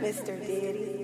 Mr. Daddy.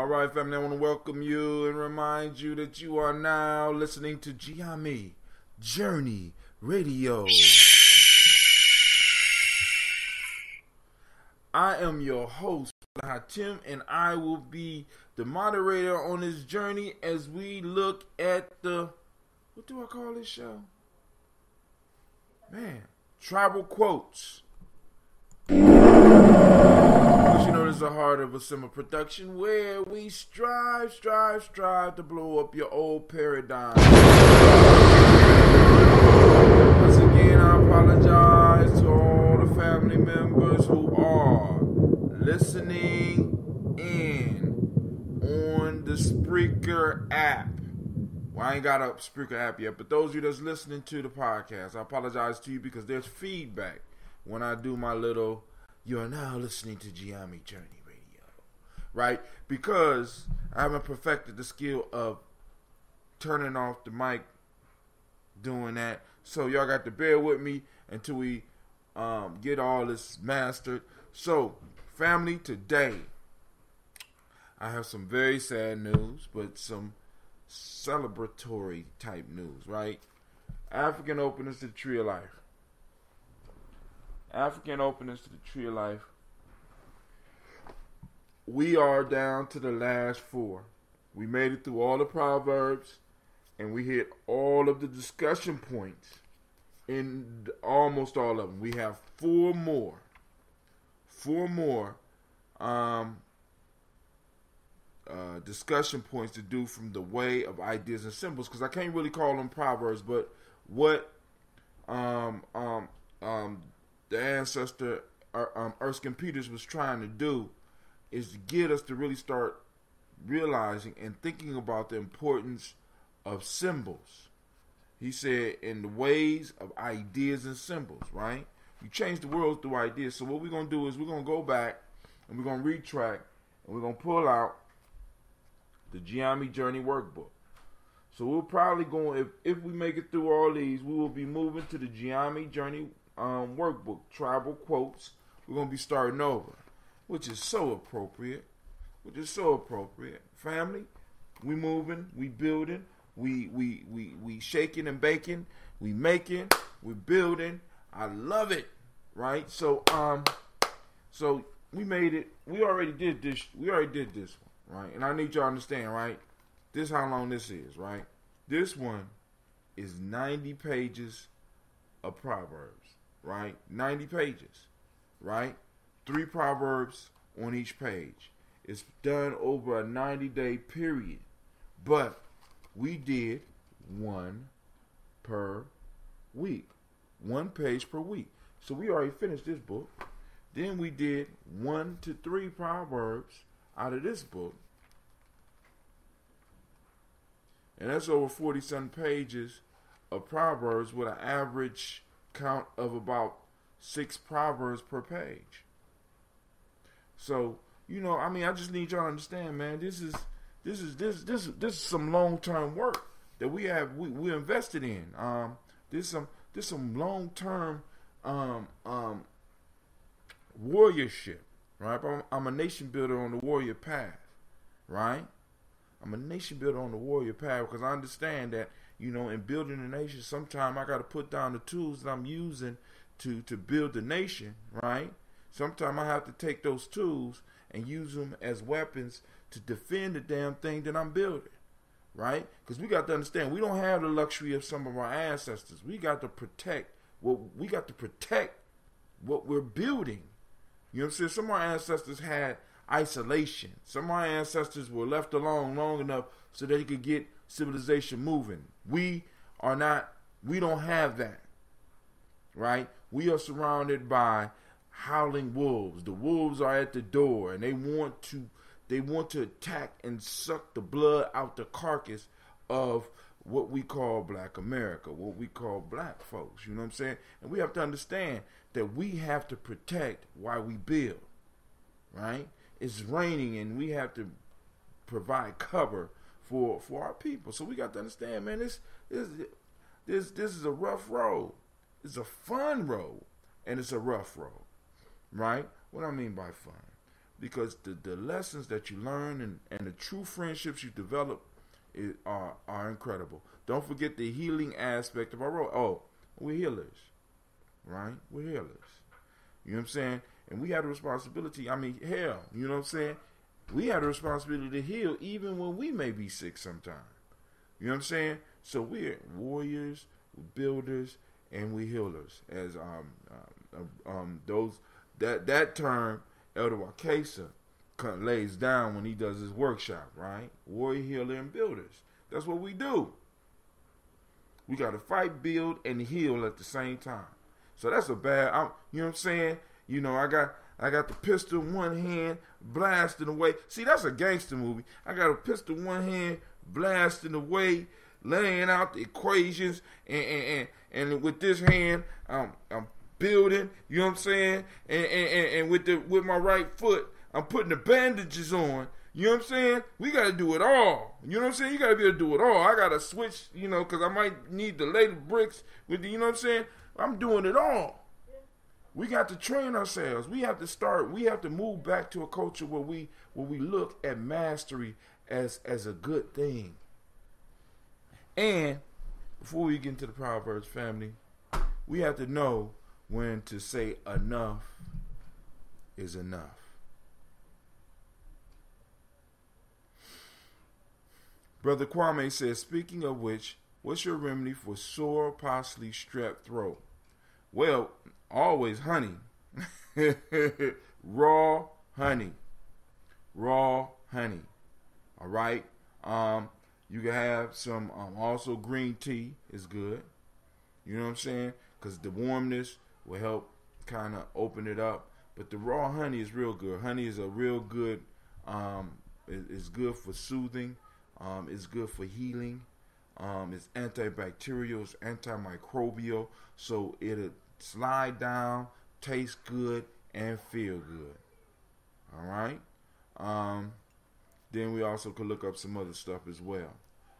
All right, family, I want to welcome you and remind you that you are now listening to Gye-Nyame Journey Radio. I am your host, Tim, and I will be the moderator on this journey as we look at the what do I call this show? Man, tribal quotes. You know, there's the heart of a summer production where we strive, strive, strive to blow up your old paradigm. Once again, I apologize to all the family members who are listening in on the Spreaker app. Well, I ain't got a Spreaker app yet, but those of you that's listening to the podcast, I apologize to you because there's feedback when I do my little you are now listening to Gye-Nyame Journey Radio. Right? Because I haven't perfected the skill of turning off the mic, doing that. So y'all got to bear with me until we um, get all this mastered. So, family, today I have some very sad news, but some celebratory type news, right? African Openings to the Tree of Life. African Openings to the Tree of Life. We are down to the last four. We made it through all the proverbs and we hit all of the discussion points in almost all of them. We have four more. Four more um, uh, discussion points to do from the way of ideas and symbols because I can't really call them proverbs, but what um, um, um, the ancestor uh, um, Erskine Peters was trying to do is to get us to really start realizing and thinking about the importance of symbols. He said, in the ways of ideas and symbols, right? You change the world through ideas. So what we're gonna do is we're gonna go back and we're gonna retrack and we're gonna pull out the Gye-Nyame Journey workbook. So we're probably going, if, if we make it through all these, we will be moving to the Gye-Nyame Journey um, workbook, tribal quotes. We're gonna be starting over, which is so appropriate. Which is so appropriate. Family, we moving, we building, we we we we shaking and baking, we making, we building. I love it. Right? So um so we made it. We already did this. We already did this one, right? And I need y'all to understand, right? This how long this is, right? This one is 90 pages of proverbs, right? 90 pages, right? Three proverbs on each page. It's done over a 90 day period. But we did one per week. One page per week. So we already finished this book. Then we did one to three proverbs out of this book. And that's over 40 some pages of proverbs with an average count of about six proverbs per page. So, you know, I mean, I just need y'all to understand, man, this is this is this this this is some long term work that we have we, we invested in. Um this some this some long term um um warriorship, right? I'm, I'm a nation builder on the warrior path, right? I'm a nation builder on the warrior path because I understand that you know in building a nation, sometimes I got to put down the tools that I'm using to to build the nation, right? Sometimes I have to take those tools and use them as weapons to defend the damn thing that I'm building, right? Because we got to understand we don't have the luxury of some of our ancestors. We got to protect what we got to protect what we're building. You know what I'm saying? Some of our ancestors had isolation. Some of our ancestors were left alone long enough so they could get civilization moving. We are not, we don't have that. Right? We are surrounded by howling wolves. The wolves are at the door and they want to they want to attack and suck the blood out the carcass of what we call black America, what we call black folks. You know what I'm saying? And we have to understand that we have to protect while we build. Right? It's raining and we have to provide cover for for our people. So we got to understand, man, this this this this is a rough road. It's a fun road and it's a rough road. Right? What I mean by fun? Because the, the lessons that you learn and, and the true friendships you develop is, are are incredible. Don't forget the healing aspect of our road. Oh, we're healers right? We're healers. You know what I'm saying? And we have a responsibility. I mean, hell, you know what I'm saying? We have a responsibility to heal even when we may be sick sometimes. You know what I'm saying? So we're warriors, builders, and we healers. As um, um, um those that that term Elder Wakesa lays down when he does his workshop, right? Warrior, healer, and builders. That's what we do. We got to fight, build, and heal at the same time. So that's a bad. I'm, you know what I'm saying? You know, I got I got the pistol one hand, blasting away. See, that's a gangster movie. I got a pistol one hand, blasting away, laying out the equations, and and, and, and with this hand, I'm I'm building. You know what I'm saying? And, and and with the with my right foot, I'm putting the bandages on. You know what I'm saying? We got to do it all. You know what I'm saying? You got to be able to do it all. I got to switch, you know, because I might need the bricks with the, you know what I'm saying? I'm doing it all. We got to train ourselves. We have to start. We have to move back to a culture where we where we look at mastery as as a good thing. And before we get into the Proverbs family, we have to know when to say enough is enough. Brother Kwame says, speaking of which, what's your remedy for sore, possibly strep throat? Well, always honey. Raw honey. Raw honey. All right. Um, you can have some um, also green tea is good. You know what I'm saying? Because the warmness will help kind of open it up. But the raw honey is real good. Honey is a real good. Um, is good for soothing. Um, it's good for healing. Um, it's antibacterial. It's antimicrobial. So it'll slide down, taste good, and feel good. All right. Um, then we also could look up some other stuff as well.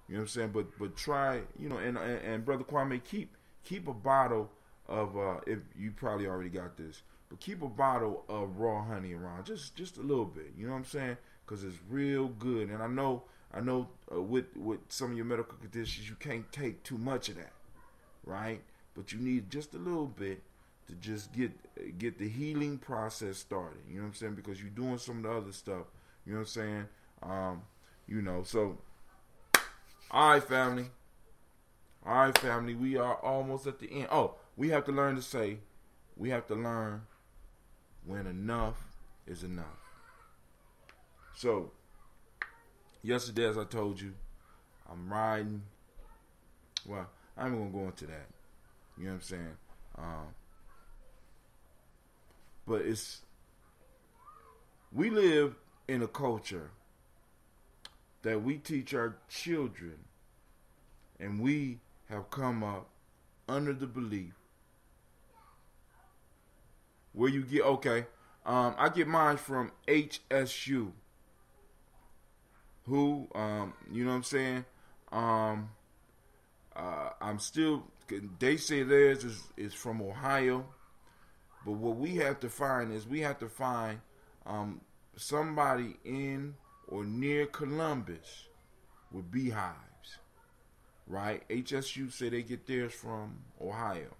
You know what I'm saying? But but try, you know, and and, and brother Kwame, keep keep a bottle of uh, if you probably already got this, but keep a bottle of raw honey around, just just a little bit. You know what I'm saying? Because it's real good, and I know I know uh, with with some of your medical conditions, you can't take too much of that, right? But you need just a little bit to just get get the healing process started. You know what I'm saying? Because you're doing some of the other stuff. You know what I'm saying? Um, you know, so all right, family. All right, family. We are almost at the end. Oh, we have to learn to say, we have to learn when enough is enough. So yesterday, as I told you, I'm riding. Well, I'm gonna go into that. You know what I'm saying? Um, but it's we live in a culture that we teach our children, and we have come up under the belief where you get okay. Um, I get mine from HSU who, um, you know what I'm saying? Um, uh, I'm still. They say theirs is is from Ohio, but what we have to find is we have to find um, somebody in or near Columbus with beehives, right? HSU say they get theirs from Ohio,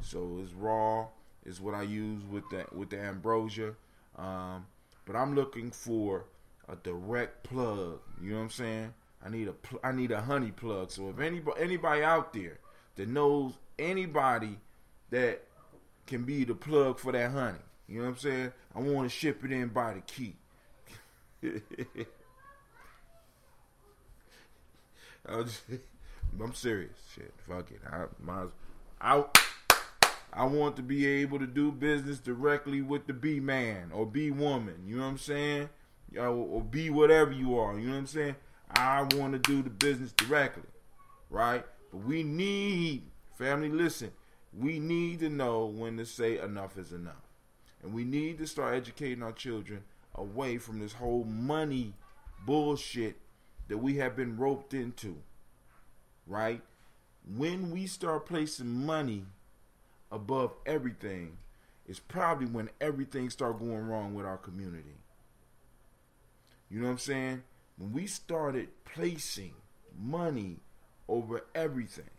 so it's raw. Is what I use with that with the ambrosia, um, but I'm looking for a direct plug. You know what I'm saying? I need a pl- I need a honey plug. So if anybody anybody out there that knows anybody that can be the plug for that honey, you know what I'm saying? I want to ship it in by the key. I'm serious. Shit, fuck it. I my I I want to be able to do business directly with the B man or B woman. You know what I'm saying? or be whatever you are. You know what I'm saying? I want to do the business directly, right? But we need, family, listen, we need to know when to say enough is enough. And we need to start educating our children away from this whole money bullshit that we have been roped into, right? When we start placing money above everything, it's probably when everything start going wrong with our community. You know what I'm saying? When we started placing money over everything,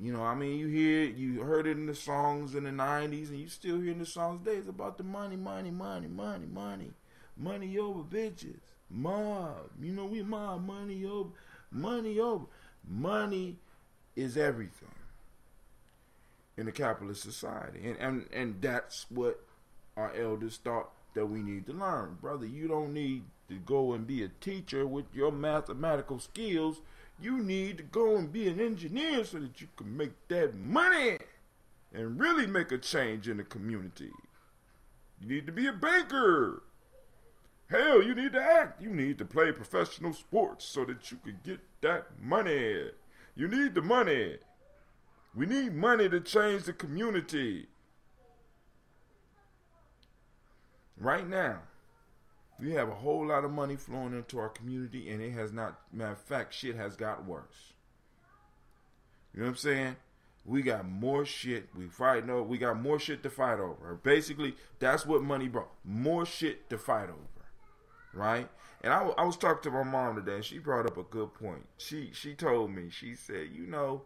you know, I mean, you hear, you heard it in the songs in the '90s, and you still hearing the songs today. It's about the money, money, money, money, money, money over bitches, mob. You know, we mob money over, money over. Money is everything in a capitalist society. And, and, and that's what our elders thought that we need to learn. Brother, you don't need to go and be a teacher with your mathematical skills. You need to go and be an engineer so that you can make that money and really make a change in the community. You need to be a banker. Hell, you need to act. You need to play professional sports so that you can get that money. You need the money. We need money to change the community. Right now, we have a whole lot of money flowing into our community, and it has not, matter of fact, shit has got worse. You know what I'm saying? We got more shit. We fight over. We got more shit to fight over. Basically, that's what money brought. More shit to fight over, right? And I, I was talking to my mom today, and she brought up a good point. She she told me. She said, you know,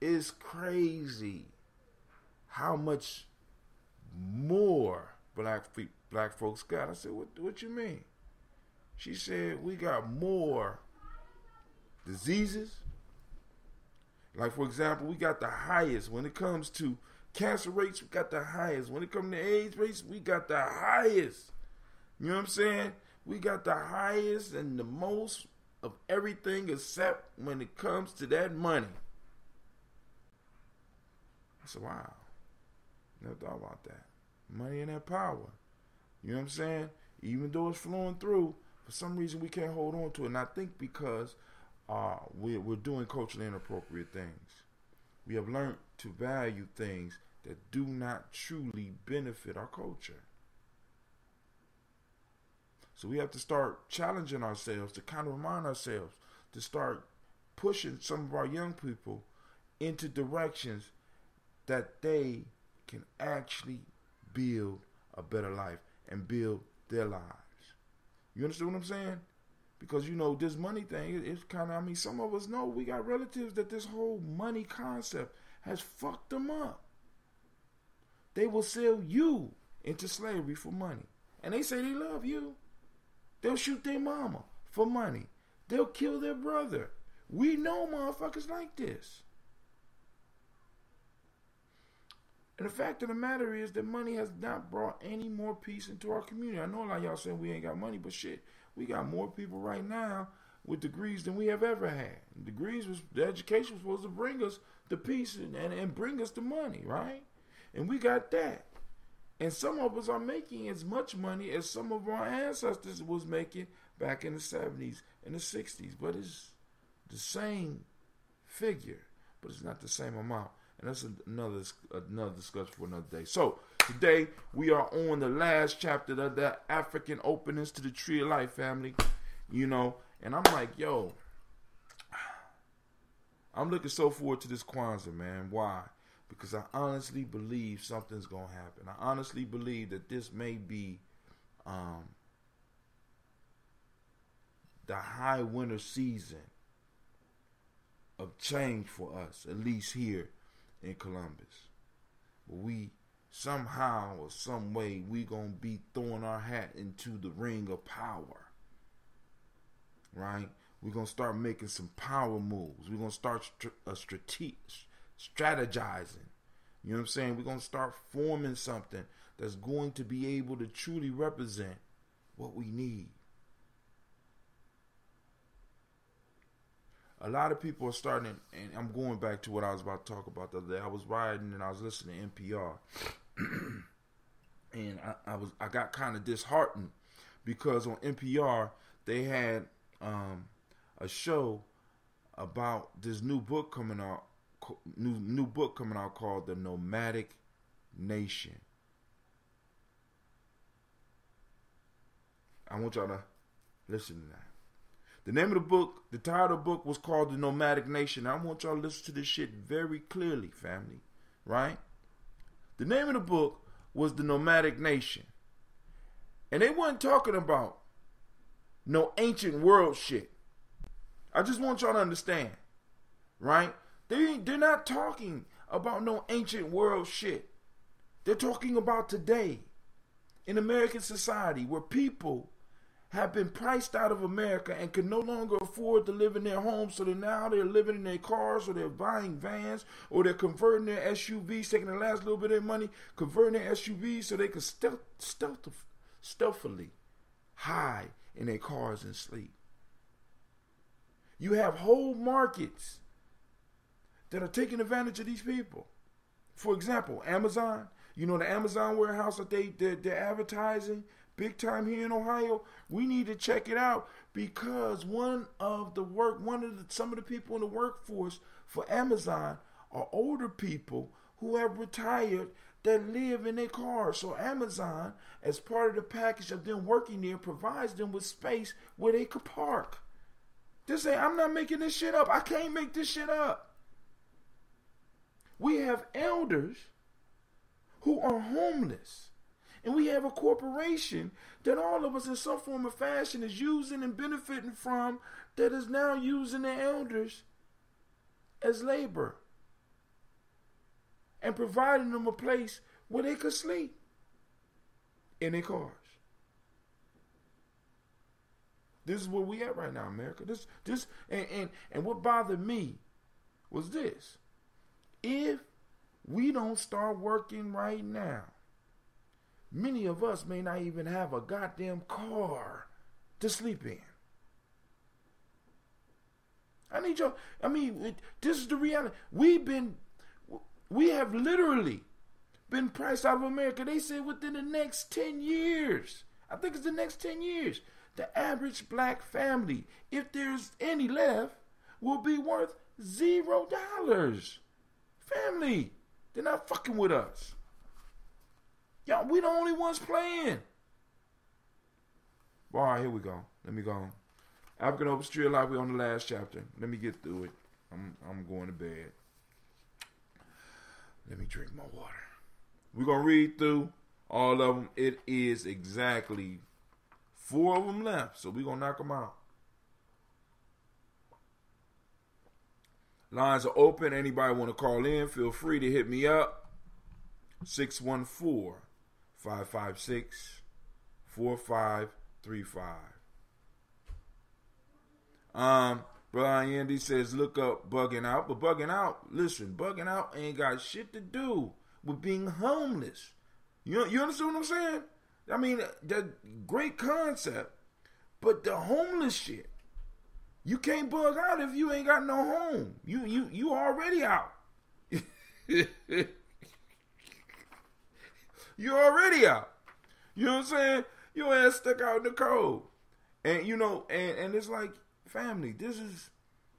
it's crazy how much more black fe- black folks got. I said, what what you mean? She said, we got more diseases. Like for example, we got the highest when it comes to cancer rates. We got the highest when it comes to AIDS rates. We got the highest. You know what I'm saying? We got the highest and the most of everything except when it comes to that money. I said, wow. Never thought about that. Money and that power. You know what I'm saying? Even though it's flowing through, for some reason we can't hold on to it. And I think because uh, we're, we're doing culturally inappropriate things. We have learned to value things that do not truly benefit our culture. So we have to start challenging ourselves to kind of remind ourselves to start pushing some of our young people into directions that they can actually build a better life and build their lives. You understand what I'm saying? Because you know this money thing, it's kind of. I mean, some of us know we got relatives that this whole money concept has fucked them up. They will sell you into slavery for money, and they say they love you. They'll shoot their mama for money. They'll kill their brother. We know motherfuckers like this. And the fact of the matter is that money has not brought any more peace into our community. I know a lot of y'all saying we ain't got money, but shit, we got more people right now with degrees than we have ever had. Degrees was the education was supposed to bring us the peace and, and, and bring us the money, right? And we got that. And some of us are making as much money as some of our ancestors was making back in the 70s and the 60s. But it's the same figure, but it's not the same amount. And that's another another discussion for another day. So today we are on the last chapter of the African Openings to the Tree of Life family. You know, and I'm like, yo, I'm looking so forward to this Kwanzaa, man. Why? because I honestly believe something's gonna happen. I honestly believe that this may be um, the high winter season of change for us, at least here in Columbus. We somehow or some way we gonna be throwing our hat into the ring of power. Right? We're gonna start making some power moves. We're gonna start a uh, strategic strategizing. You know what I'm saying? We're to start forming something that's going to be able to truly represent what we need. A lot of people are starting, and I'm going back to what I was about to talk about the other day. I was riding and I was listening to NPR, and I, I, was I got kind of disheartened because on NPR they had um, a show about this new book coming out new new book coming out called The Nomadic Nation. I want y'all to listen to that. The name of the book, the title of the book was called The Nomadic Nation. I want y'all to listen to this shit very clearly, family. Right? The name of the book was The Nomadic Nation. And they weren't talking about no ancient world shit. I just want y'all to understand. Right? They they're not talking about no ancient world shit. They're talking about today in American society where people have been priced out of America and can no longer afford to live in their homes, so that now they're living in their cars or they're buying vans or they're converting their SUVs, taking the last little bit of money, converting their SUVs so they can stealth, stealth, stealthily hide in their cars and sleep. You have whole markets that are taking advantage of these people. For example, Amazon. You know the Amazon warehouse that they they're, they're advertising big time here in Ohio. We need to check it out because one of the work, one of the, some of the people in the workforce for Amazon are older people who have retired that live in their cars. So Amazon, as part of the package of them working there, provides them with space where they could park. Just say, I'm not making this shit up. I can't make this shit up. We have elders who are homeless. And we have a corporation that all of us in some form or fashion is using and benefiting from that is now using the elders as labor and providing them a place where they could sleep in their cars. This is where we at right now, America. This this and, and, and what bothered me was this. If we don't start working right now, many of us may not even have a goddamn car to sleep in. I need y'all. I mean, this is the reality. We've been, we have literally been priced out of America. They say within the next 10 years, I think it's the next 10 years, the average black family, if there's any left, will be worth zero dollars. Family, they're not fucking with us. Y'all, we the only ones playing. All right, here we go. Let me go. African Open Street Life. We on the last chapter. Let me get through it. I'm I'm going to bed. Let me drink my water. We're gonna read through all of them. It is exactly four of them left, so we're gonna knock them out. Lines are open. Anybody want to call in? Feel free to hit me up. 614 556 4535. Um, Brian Andy says, look up bugging out. But bugging out, listen, bugging out ain't got shit to do with being homeless. You, you understand what I'm saying? I mean, the great concept, but the homeless shit. You can't bug out if you ain't got no home. You you you already out. You're already out. You know what I'm saying? Your ass stuck out in the cold. And you know, and, and it's like, family, this is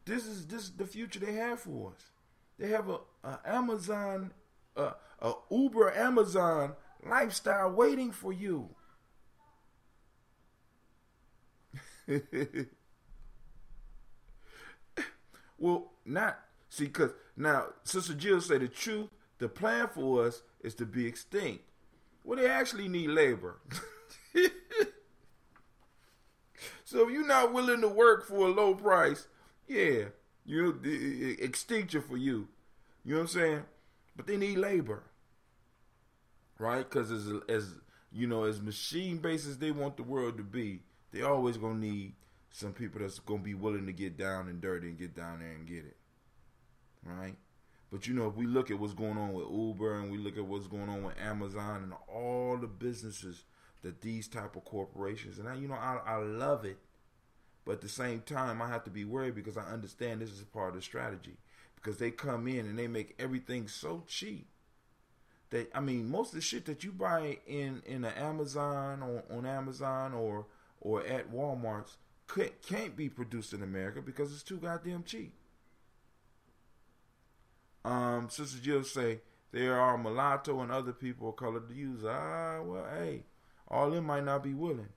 this is this is the future they have for us. They have a, a Amazon, a, a Uber Amazon lifestyle waiting for you. well, not see, cause now Sister Jill said the truth. The plan for us is to be extinct. Well, they actually need labor. so if you're not willing to work for a low price, yeah, you extinction for you. You know what I'm saying? But they need labor, right? Because as as you know, as machine based as they want the world to be, they always gonna need some people that's gonna be willing to get down and dirty and get down there and get it, right? But you know, if we look at what's going on with Uber and we look at what's going on with Amazon and all the businesses that these type of corporations and I, you know, I, I love it, but at the same time, I have to be worried because I understand this is part of the strategy because they come in and they make everything so cheap. That I mean, most of the shit that you buy in in the Amazon or on Amazon or or at Walmart's can't, can't be produced in America because it's too goddamn cheap. Um, Sister Jill say there are mulatto and other people of color to use. Ah, well, hey, all them might not be willing.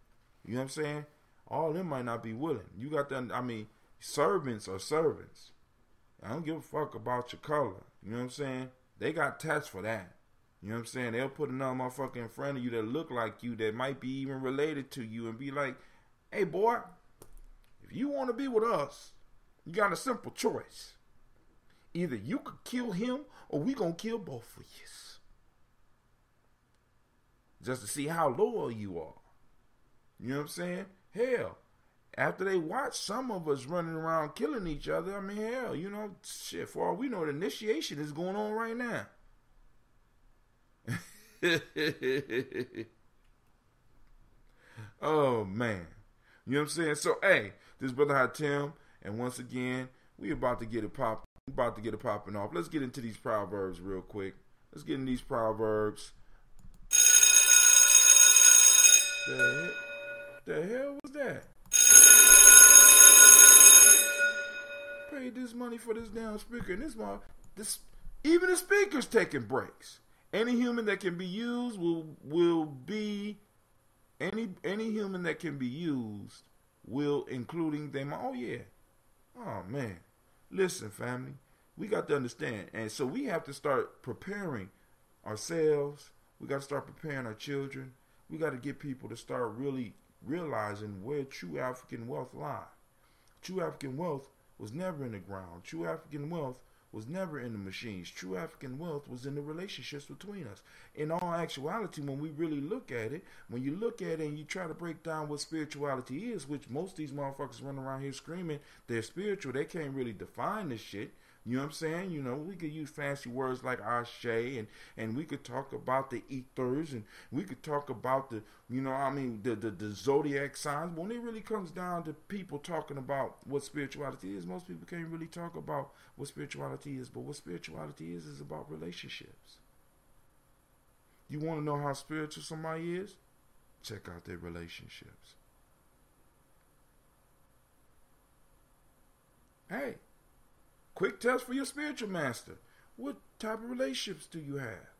You know what I'm saying? All them might not be willing. You got that. I mean, servants are servants. I don't give a fuck about your color. You know what I'm saying? They got tests for that. You know what I'm saying? They'll put another motherfucker in front of you that look like you, that might be even related to you, and be like, "Hey, boy, if you want to be with us, you got a simple choice. Either you could kill him or we gonna kill both of you. Just to see how loyal you are. You know what I'm saying? hell, after they watch some of us running around killing each other, I mean, hell, you know, shit, for all we know, the initiation is going on right now. oh, man. You know what I'm saying? So, hey, this brother Hatim, and once again, we about to get it about to get it popping off. Let's get into these proverbs real quick. Let's get in these proverbs. The, the hell was that? Paid this money for this damn speaker, and this one, this even the speaker's taking breaks. Any human that can be used will will be any any human that can be used will including them. Oh yeah, oh man. Listen, family, we got to understand, and so we have to start preparing ourselves. We got to start preparing our children. We got to get people to start really realizing where true African wealth lies. True African wealth was never in the ground. True African wealth was never in the machines. True African wealth was in the relationships between us. In all actuality, when we really look at it, when you look at it and you try to break down what spirituality is, which most of these motherfuckers run around here screaming they're spiritual, they can't really define this shit. You know what I'm saying? You know, we could use fancy words like Ashe and and we could talk about the ethers and we could talk about the you know, I mean the the, the zodiac signs. But when it really comes down to people talking about what spirituality is, most people can't really talk about what spirituality is. But what spirituality is is about relationships. You want to know how spiritual somebody is? Check out their relationships. Hey, Quick test for your spiritual master. What type of relationships do you have?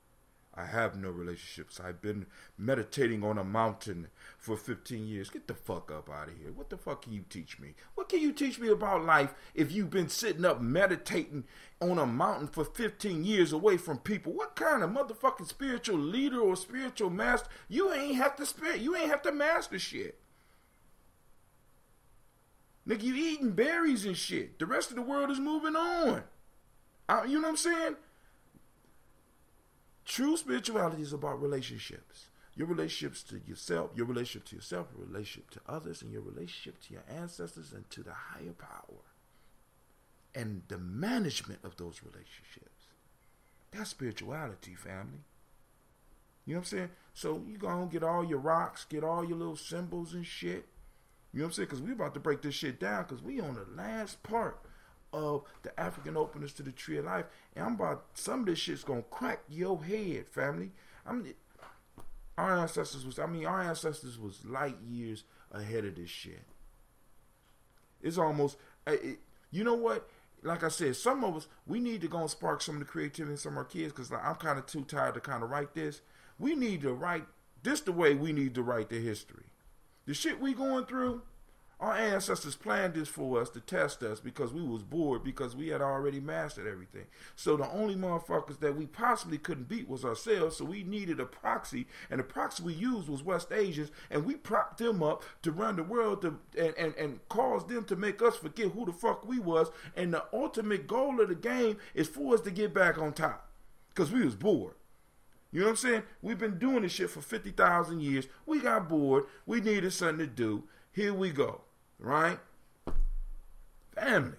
I have no relationships. I've been meditating on a mountain for 15 years. Get the fuck up out of here. What the fuck can you teach me? What can you teach me about life if you've been sitting up meditating on a mountain for 15 years away from people? What kind of motherfucking spiritual leader or spiritual master? You ain't have to spirit. You ain't have to master shit. Nigga, you eating berries and shit. The rest of the world is moving on. I, you know what I'm saying? True spirituality is about relationships. Your relationships to yourself, your relationship to yourself, your relationship to others, and your relationship to your ancestors and to the higher power. And the management of those relationships. That's spirituality, family. You know what I'm saying? So you go and get all your rocks, get all your little symbols and shit you know what I'm saying? Because we about to break this shit down because we on the last part of the African Openings to the tree of life. And I'm about, some of this shit's going to crack your head, family. I'm, our ancestors was, I mean, our ancestors was light years ahead of this shit. It's almost, it, you know what? Like I said, some of us, we need to go and spark some of the creativity in some of our kids because like, I'm kind of too tired to kind of write this. We need to write, this the way we need to write the history. The shit we going through, our ancestors planned this for us to test us because we was bored because we had already mastered everything. So the only motherfuckers that we possibly couldn't beat was ourselves. So we needed a proxy, and the proxy we used was West Asians, and we propped them up to run the world to and, and, and cause them to make us forget who the fuck we was. And the ultimate goal of the game is for us to get back on top. Because we was bored. You know what I'm saying? We've been doing this shit for 50,000 years. We got bored. We needed something to do. Here we go. Right? Family.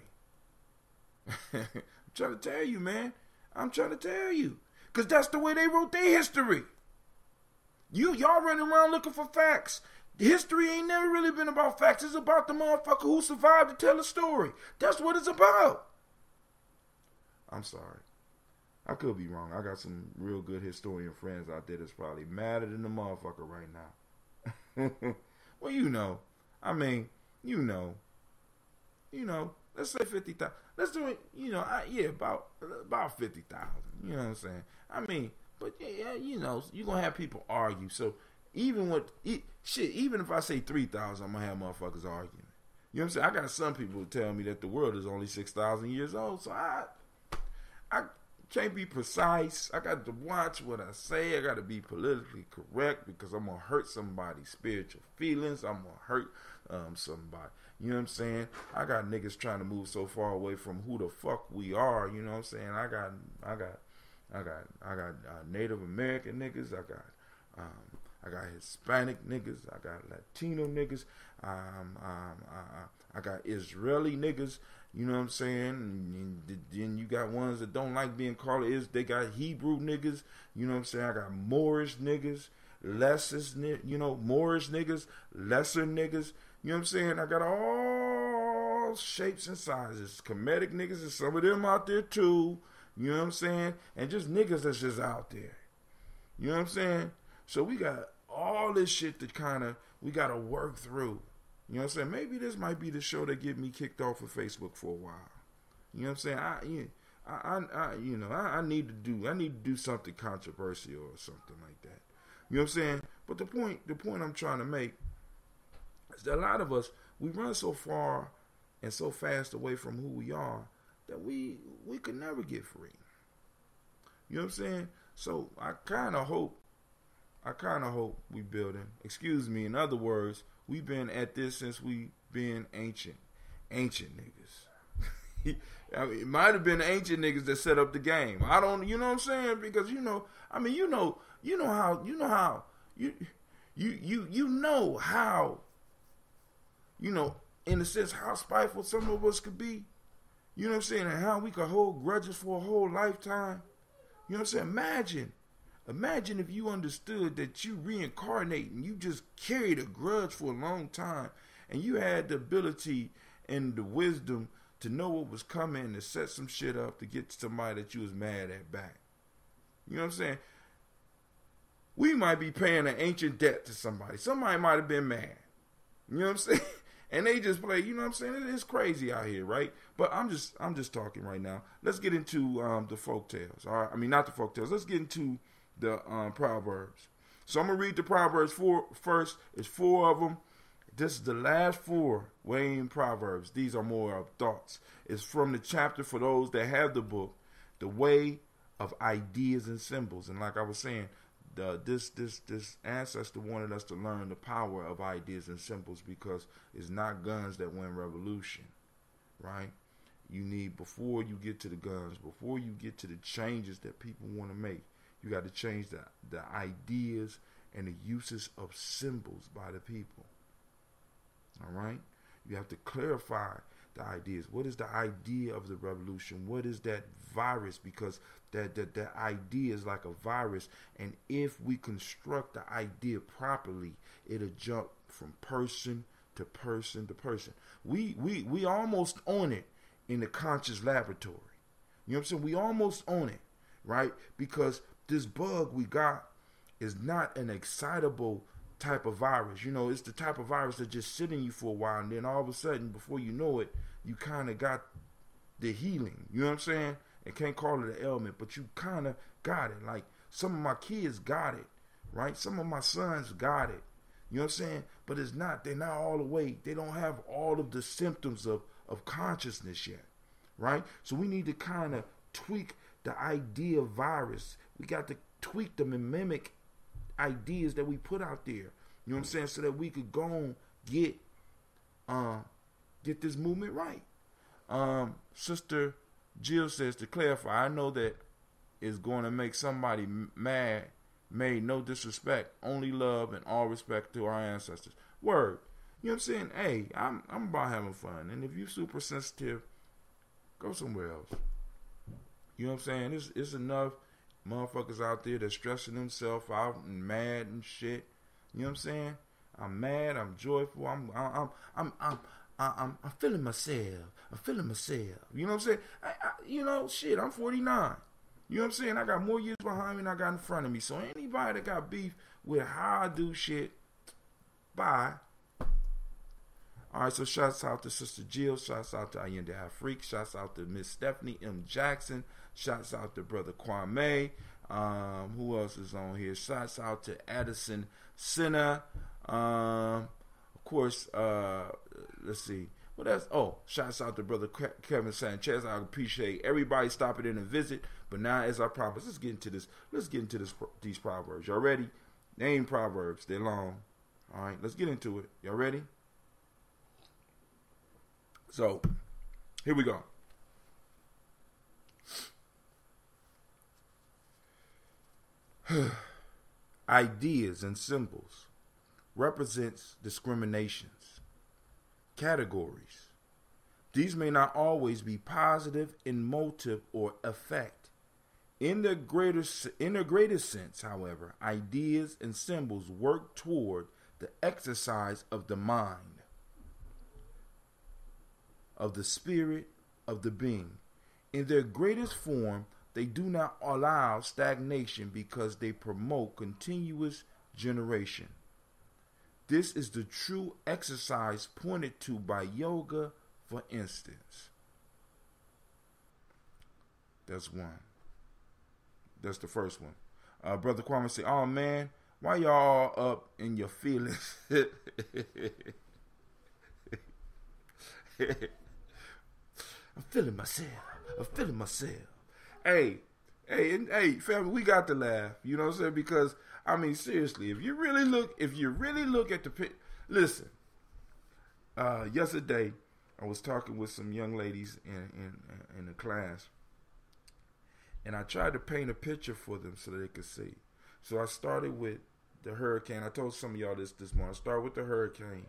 I'm trying to tell you, man. I'm trying to tell you. Because that's the way they wrote their history. You, y'all running around looking for facts. History ain't never really been about facts. It's about the motherfucker who survived to tell a story. That's what it's about. I'm sorry. I could be wrong. I got some real good historian friends out there that's probably madder than the motherfucker right now. well, you know. I mean, you know. You know, let's say 50,000. Let's do it, you know, I, yeah, about about 50,000. You know what I'm saying? I mean, but yeah, you know, you're going to have people argue. So even with, shit, even if I say 3,000, I'm going to have motherfuckers arguing. You know what I'm saying? I got some people who tell me that the world is only 6,000 years old. So I, I, can't be precise. I got to watch what I say. I got to be politically correct because I'm gonna hurt somebody's spiritual feelings. I'm gonna hurt um, somebody. You know what I'm saying? I got niggas trying to move so far away from who the fuck we are. You know what I'm saying? I got, I got, I got, I got uh, Native American niggas. I got um, I got Hispanic niggas. I got Latino niggas. Um, um, I, I got Israeli niggas. You know what I'm saying? And then you got ones that don't like being called is. They got Hebrew niggas. You know what I'm saying? I got Moorish niggas, lesser, you know, Moorish niggas, lesser niggas. You know what I'm saying? I got all shapes and sizes. Comedic niggas and some of them out there too. You know what I'm saying? And just niggas that's just out there. You know what I'm saying? So we got all this shit that kind of we got to work through. You know what I'm saying? Maybe this might be the show that get me kicked off of Facebook for a while. You know what I'm saying? I, you I, I, I you know, I, I, need to do, I need to do something controversial or something like that. You know what I'm saying? But the point, the point I'm trying to make is that a lot of us we run so far and so fast away from who we are that we we could never get free. You know what I'm saying? So I kind of hope, I kind of hope we build building. Excuse me. In other words, We've been at this since we been ancient, ancient niggas. I mean, it might have been ancient niggas that set up the game. I don't, you know what I'm saying? Because you know, I mean, you know, you know how, you know how, you, you, you, you know how, you know, in a sense, how spiteful some of us could be. You know what I'm saying? And how we could hold grudges for a whole lifetime. You know what I'm saying? Imagine Imagine if you understood that you reincarnate and you just carried a grudge for a long time and you had the ability and the wisdom to know what was coming and to set some shit up to get somebody that you was mad at back. You know what I'm saying? We might be paying an ancient debt to somebody. Somebody might have been mad. You know what I'm saying? And they just play, you know what I'm saying? It is crazy out here, right? But I'm just I'm just talking right now. Let's get into um, the folk tales. All right. I mean not the folk tales. Let's get into the um, Proverbs. So I'm gonna read the Proverbs four first. It's four of them. This is the last four Wayne Proverbs. These are more of thoughts. It's from the chapter for those that have the book, the way of ideas and symbols. And like I was saying, the, this this this ancestor wanted us to learn the power of ideas and symbols because it's not guns that win revolution, right? You need before you get to the guns, before you get to the changes that people want to make, you got to change the, the ideas and the uses of symbols by the people. All right? You have to clarify the ideas. What is the idea of the revolution? What is that virus? Because that, that, that idea is like a virus. And if we construct the idea properly, it'll jump from person to person to person. We we we almost own it in the conscious laboratory. You know what I'm saying? We almost own it, right? Because this bug we got is not an excitable type of virus. You know, it's the type of virus that just sit in you for a while, and then all of a sudden, before you know it, you kind of got the healing. You know what I'm saying? And can't call it an ailment, but you kind of got it. Like some of my kids got it, right? Some of my sons got it. You know what I'm saying? But it's not. They're not all way. They don't have all of the symptoms of of consciousness yet, right? So we need to kind of tweak the idea of virus we got to tweak them and mimic ideas that we put out there. You know what I'm saying? So that we could go and get uh, get this movement right. Um, Sister Jill says to clarify, I know that is going to make somebody mad. Made no disrespect, only love and all respect to our ancestors. Word. You know what I'm saying? Hey, I'm I'm about having fun. And if you're super sensitive, go somewhere else. You know what I'm saying? It's it's enough motherfuckers out there that's stressing themselves out and mad and shit. You know what I'm saying? I'm mad. I'm joyful. I'm I'm I'm I'm I'm I'm, feeling myself. I'm feeling myself. You know what I'm saying? I, I, you know, shit. I'm 49. You know what I'm saying? I got more years behind me than I got in front of me. So anybody that got beef with how I do shit, bye. All right, so shouts out to Sister Jill. Shouts out to Ayende Afrique. Shouts out to Miss Stephanie M. Jackson. Shouts out to Brother Kwame. Um, who else is on here? Shouts out to Addison Sinner. Um, of course, uh, let's see. What else? Oh, shouts out to Brother Kevin Sanchez. I appreciate everybody stopping in and visit. But now, as I promised, let's get into this. Let's get into this. These proverbs. Y'all ready? Name proverbs. They're long. All right, let's get into it. Y'all ready? So, here we go. ideas and symbols represents discriminations, categories. These may not always be positive in motive or effect. In the greater in the greatest sense, however, ideas and symbols work toward the exercise of the mind, of the spirit, of the being. In their greatest form, they do not allow stagnation because they promote continuous generation. This is the true exercise pointed to by yoga, for instance. That's one. That's the first one. Uh, Brother Kwame say, "Oh man, why y'all up in your feelings?" I'm feeling myself. I'm feeling myself. Hey, hey, and, hey, family, we got to laugh. You know what I'm saying? Because I mean, seriously, if you really look, if you really look at the pic, listen. Uh, yesterday, I was talking with some young ladies in in in the class, and I tried to paint a picture for them so they could see. So I started with the hurricane. I told some of y'all this this morning. I started with the hurricane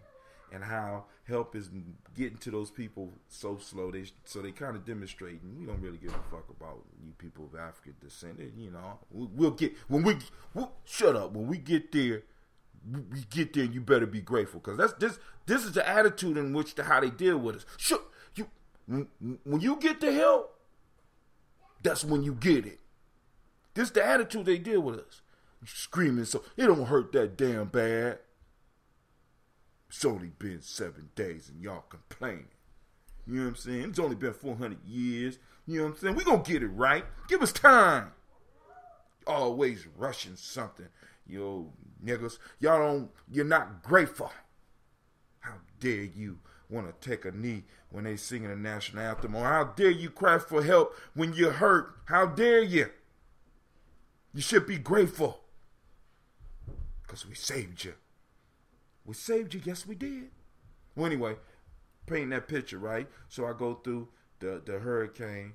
and how help is getting to those people so slow. They so they kind of demonstrating we don't really give a fuck about you people of African descent. You know, we, will get when we we'll, shut up when we get there. We get there. You better be grateful because that's this. This is the attitude in which the how they deal with us. Sure, you when, when you get the help, that's when you get it. This the attitude they deal with us. Screaming so it don't hurt that damn bad. It's only been seven days and y'all complaining. You know what I'm saying? It's only been 400 years. You know what I'm saying? we going to get it right. Give us time. Always rushing something. Yo, niggas, y'all don't, you're not grateful. How dare you want to take a knee when they singing the national anthem? Or how dare you cry for help when you're hurt? How dare you? You should be grateful. Because we saved you. We saved you. Yes, we did. Well, anyway, painting that picture, right? So I go through the the hurricane,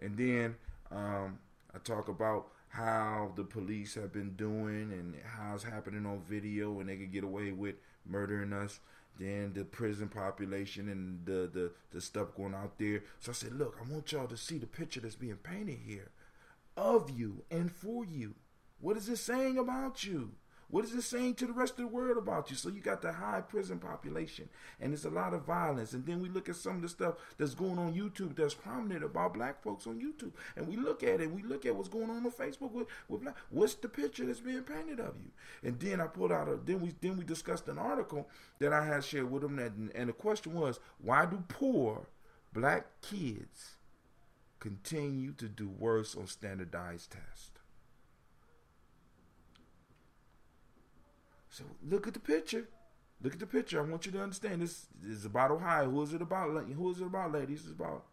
and then um, I talk about how the police have been doing and how it's happening on video, and they could get away with murdering us. Then the prison population and the, the the stuff going out there. So I said, look, I want y'all to see the picture that's being painted here of you and for you. What is it saying about you? What is it saying to the rest of the world about you? So you got the high prison population, and there's a lot of violence. And then we look at some of the stuff that's going on YouTube that's prominent about black folks on YouTube, and we look at it. We look at what's going on on Facebook with, with black. What's the picture that's being painted of you? And then I pulled out a. Then we then we discussed an article that I had shared with them. That and the question was, why do poor black kids continue to do worse on standardized tests? So look at the picture. Look at the picture. I want you to understand this is about Ohio. Who is it about? Who is it about, ladies? It's about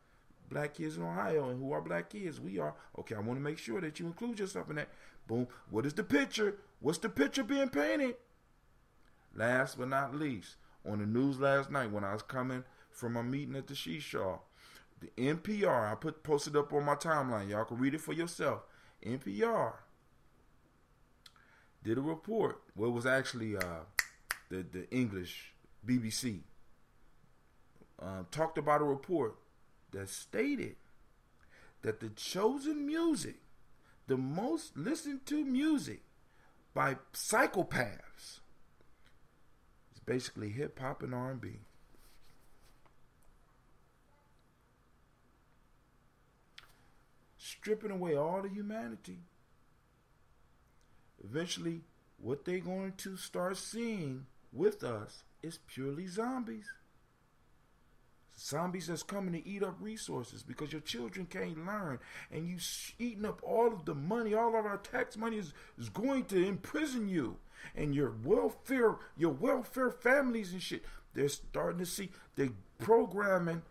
black kids in Ohio. And who are black kids? We are. Okay, I want to make sure that you include yourself in that. Boom. What is the picture? What's the picture being painted? Last but not least, on the news last night when I was coming from a meeting at the Shishaw, the NPR, I put posted up on my timeline. Y'all can read it for yourself. NPR did a report. Well, it was actually uh, the the English BBC um, talked about a report that stated that the chosen music, the most listened to music by psychopaths, is basically hip hop and R and B. Stripping away all the humanity eventually what they're going to start seeing with us is purely zombies. Zombies that's coming to eat up resources because your children can't learn and you eating up all of the money, all of our tax money is, is going to imprison you and your welfare, your welfare families and shit. They're starting to see, they programming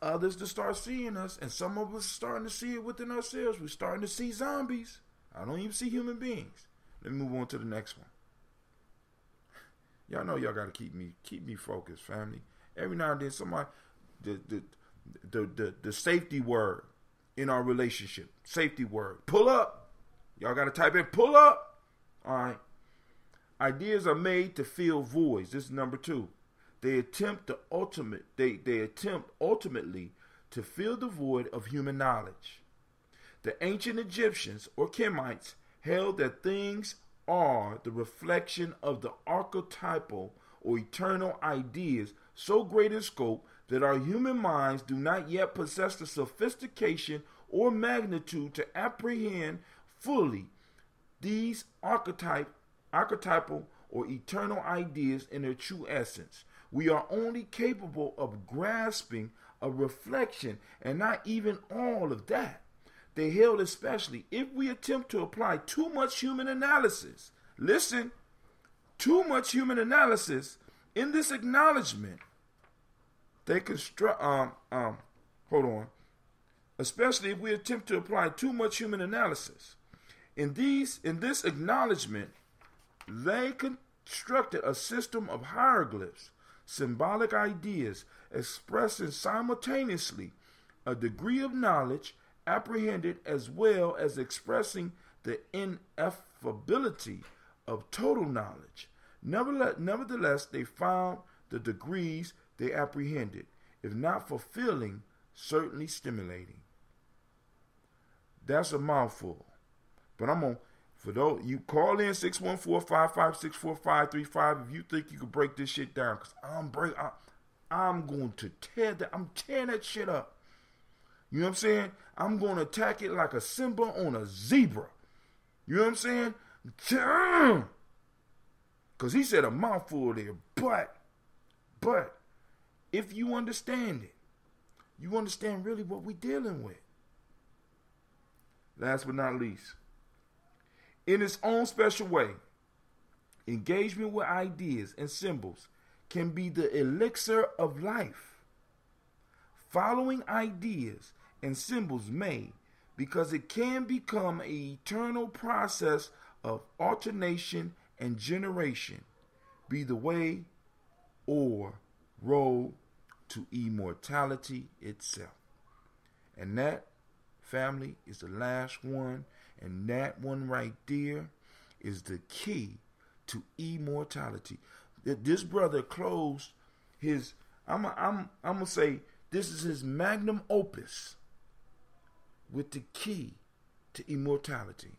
others to start seeing us and some of us starting to see it within ourselves. We're starting to see zombies. I don't even see human beings. Let me move on to the next one. Y'all know y'all gotta keep me keep me focused, family. Every now and then somebody the the the the, the safety word in our relationship. Safety word. Pull up. Y'all gotta type in pull up. All right. Ideas are made to fill voids. This is number two. They attempt to ultimate they, they attempt ultimately to fill the void of human knowledge. The ancient Egyptians or Kemites held that things are the reflection of the archetypal or eternal ideas so great in scope that our human minds do not yet possess the sophistication or magnitude to apprehend fully these archetype, archetypal or eternal ideas in their true essence. We are only capable of grasping a reflection and not even all of that. They held especially if we attempt to apply too much human analysis. Listen, too much human analysis in this acknowledgement. They construct um um hold on. Especially if we attempt to apply too much human analysis. In these in this acknowledgement, they constructed a system of hieroglyphs symbolic ideas expressing simultaneously a degree of knowledge apprehended as well as expressing the ineffability of total knowledge. Nevertheless, they found the degrees they apprehended, if not fulfilling, certainly stimulating. That's a mouthful. But I'm on for those you call in 614-556-4535 if you think you can break this shit down. Cause I'm break I'm going to tear that I'm tearing that shit up. You know what I'm saying? I'm going to attack it like a Simba on a zebra. You know what I'm saying? Cause he said a mouthful there, but but if you understand it, you understand really what we're dealing with. Last but not least, in its own special way. Engagement with ideas and symbols can be the elixir of life. Following ideas and symbols may, because it can become an eternal process of alternation and generation, be the way or road to immortality itself. And that, family, is the last one and that one right there is the key to immortality. This brother closed his I'm I'm I'm gonna say this is his magnum opus with the key to immortality.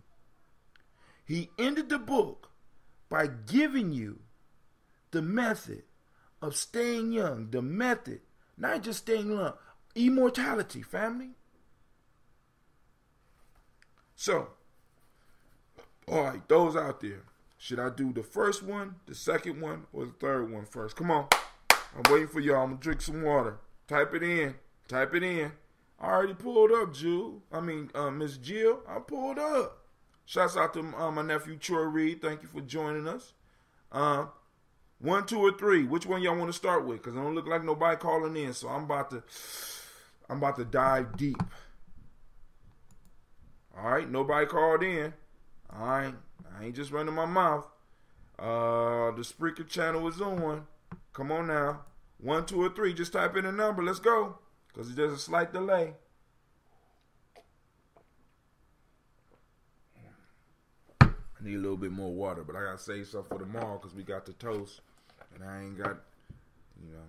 He ended the book by giving you the method of staying young, the method, not just staying young, immortality, family. So, all right, those out there. Should I do the first one, the second one, or the third one first? Come on. I'm waiting for y'all. I'm going to drink some water. Type it in. Type it in. I already pulled up, Jill. I mean, uh, Miss Jill. I pulled up. Shouts out to uh, my nephew Troy Reed. Thank you for joining us. Uh, one, two, or three. Which one y'all want to start with? Because I don't look like nobody calling in, so I'm about to, I'm about to dive deep. All right, nobody called in. All right, I ain't just running my mouth. Uh, the Spreaker channel is on. Come on now, one, two, or three. Just type in a number. Let's go, cause there's a slight delay. I need a little bit more water, but I gotta save some for tomorrow because we got the toast, and I ain't got, you know.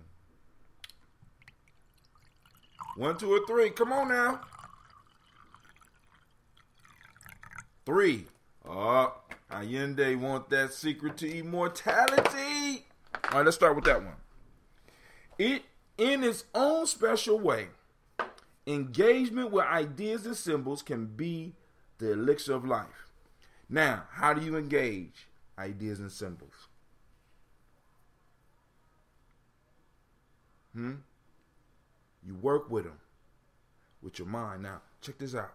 One, two, or three. Come on now. Three. Oh, Allende want that secret to immortality. All right, let's start with that one. It, in its own special way, engagement with ideas and symbols can be the elixir of life. Now, how do you engage ideas and symbols? Hmm? You work with them with your mind. Now, check this out.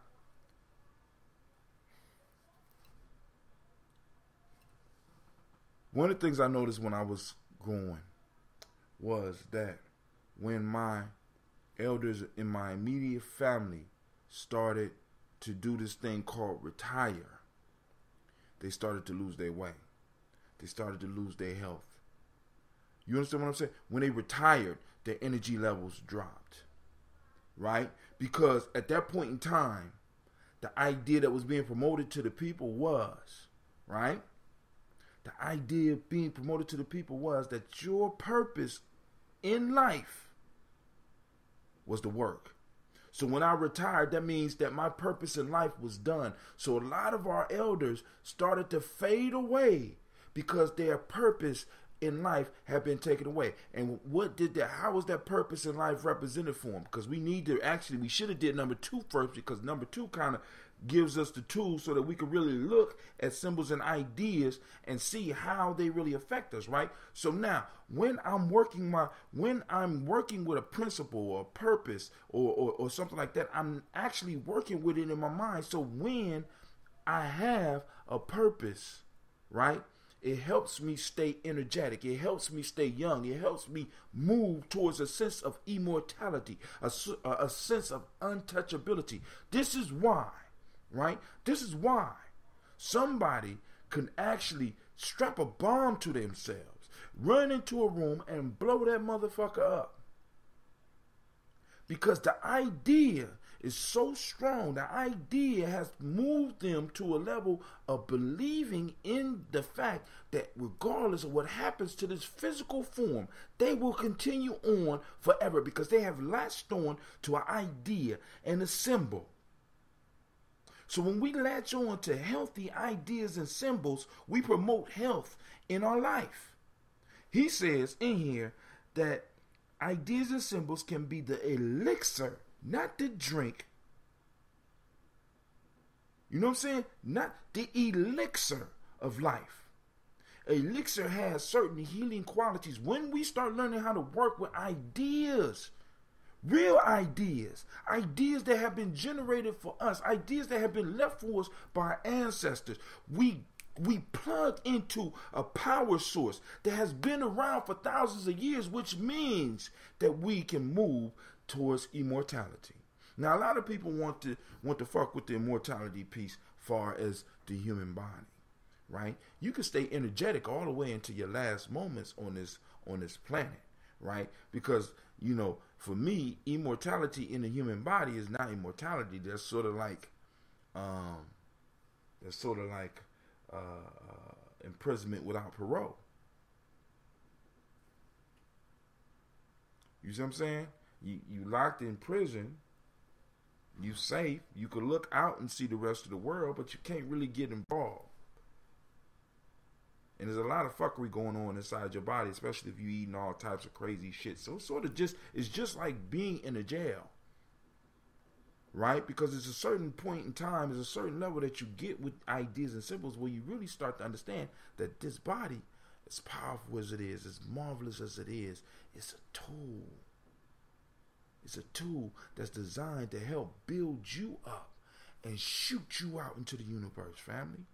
One of the things I noticed when I was growing was that when my elders in my immediate family started to do this thing called retire, they started to lose their way. They started to lose their health. You understand what I'm saying? When they retired, their energy levels dropped. Right? Because at that point in time, the idea that was being promoted to the people was, right? the idea being promoted to the people was that your purpose in life was to work. So when I retired, that means that my purpose in life was done. So a lot of our elders started to fade away because their purpose in life have been taken away. And what did that? How was that purpose in life represented for them? Because we need to actually, we should have did number two first because number two kind of gives us the tools so that we can really look at symbols and ideas and see how they really affect us, right? So now, when I'm working my, when I'm working with a principle or a purpose or, or, or something like that, I'm actually working with it in my mind. So when I have a purpose, right? It helps me stay energetic. It helps me stay young. It helps me move towards a sense of immortality, a, a sense of untouchability. This is why, right? This is why somebody can actually strap a bomb to themselves, run into a room, and blow that motherfucker up. Because the idea is so strong. The idea has moved them to a level of believing in the fact that regardless of what happens to this physical form, they will continue on forever because they have latched on to an idea and a symbol. So when we latch on to healthy ideas and symbols, we promote health in our life. He says in here that ideas and symbols can be the elixir not the drink. You know what I'm saying? Not the elixir of life. Elixir has certain healing qualities. When we start learning how to work with ideas, real ideas, ideas that have been generated for us, ideas that have been left for us by our ancestors, we we plug into a power source that has been around for thousands of years, which means that we can move towards immortality. Now, a lot of people want to want to fuck with the immortality piece, far as the human body, right? You can stay energetic all the way into your last moments on this on this planet, right? Because you know, for me, immortality in the human body is not immortality. That's sort of like, um, that's sort of like uh, uh, imprisonment without parole. You see what I'm saying? You you locked in prison. You safe. You could look out and see the rest of the world, but you can't really get involved. And there's a lot of fuckery going on inside your body, especially if you're eating all types of crazy shit. So it's sort of just it's just like being in a jail. Right? Because it's a certain point in time, there's a certain level that you get with ideas and symbols where you really start to understand that this body, as powerful as it is, as marvelous as it is, it's a tool. It's a tool that's designed to help build you up and shoot you out into the universe, family.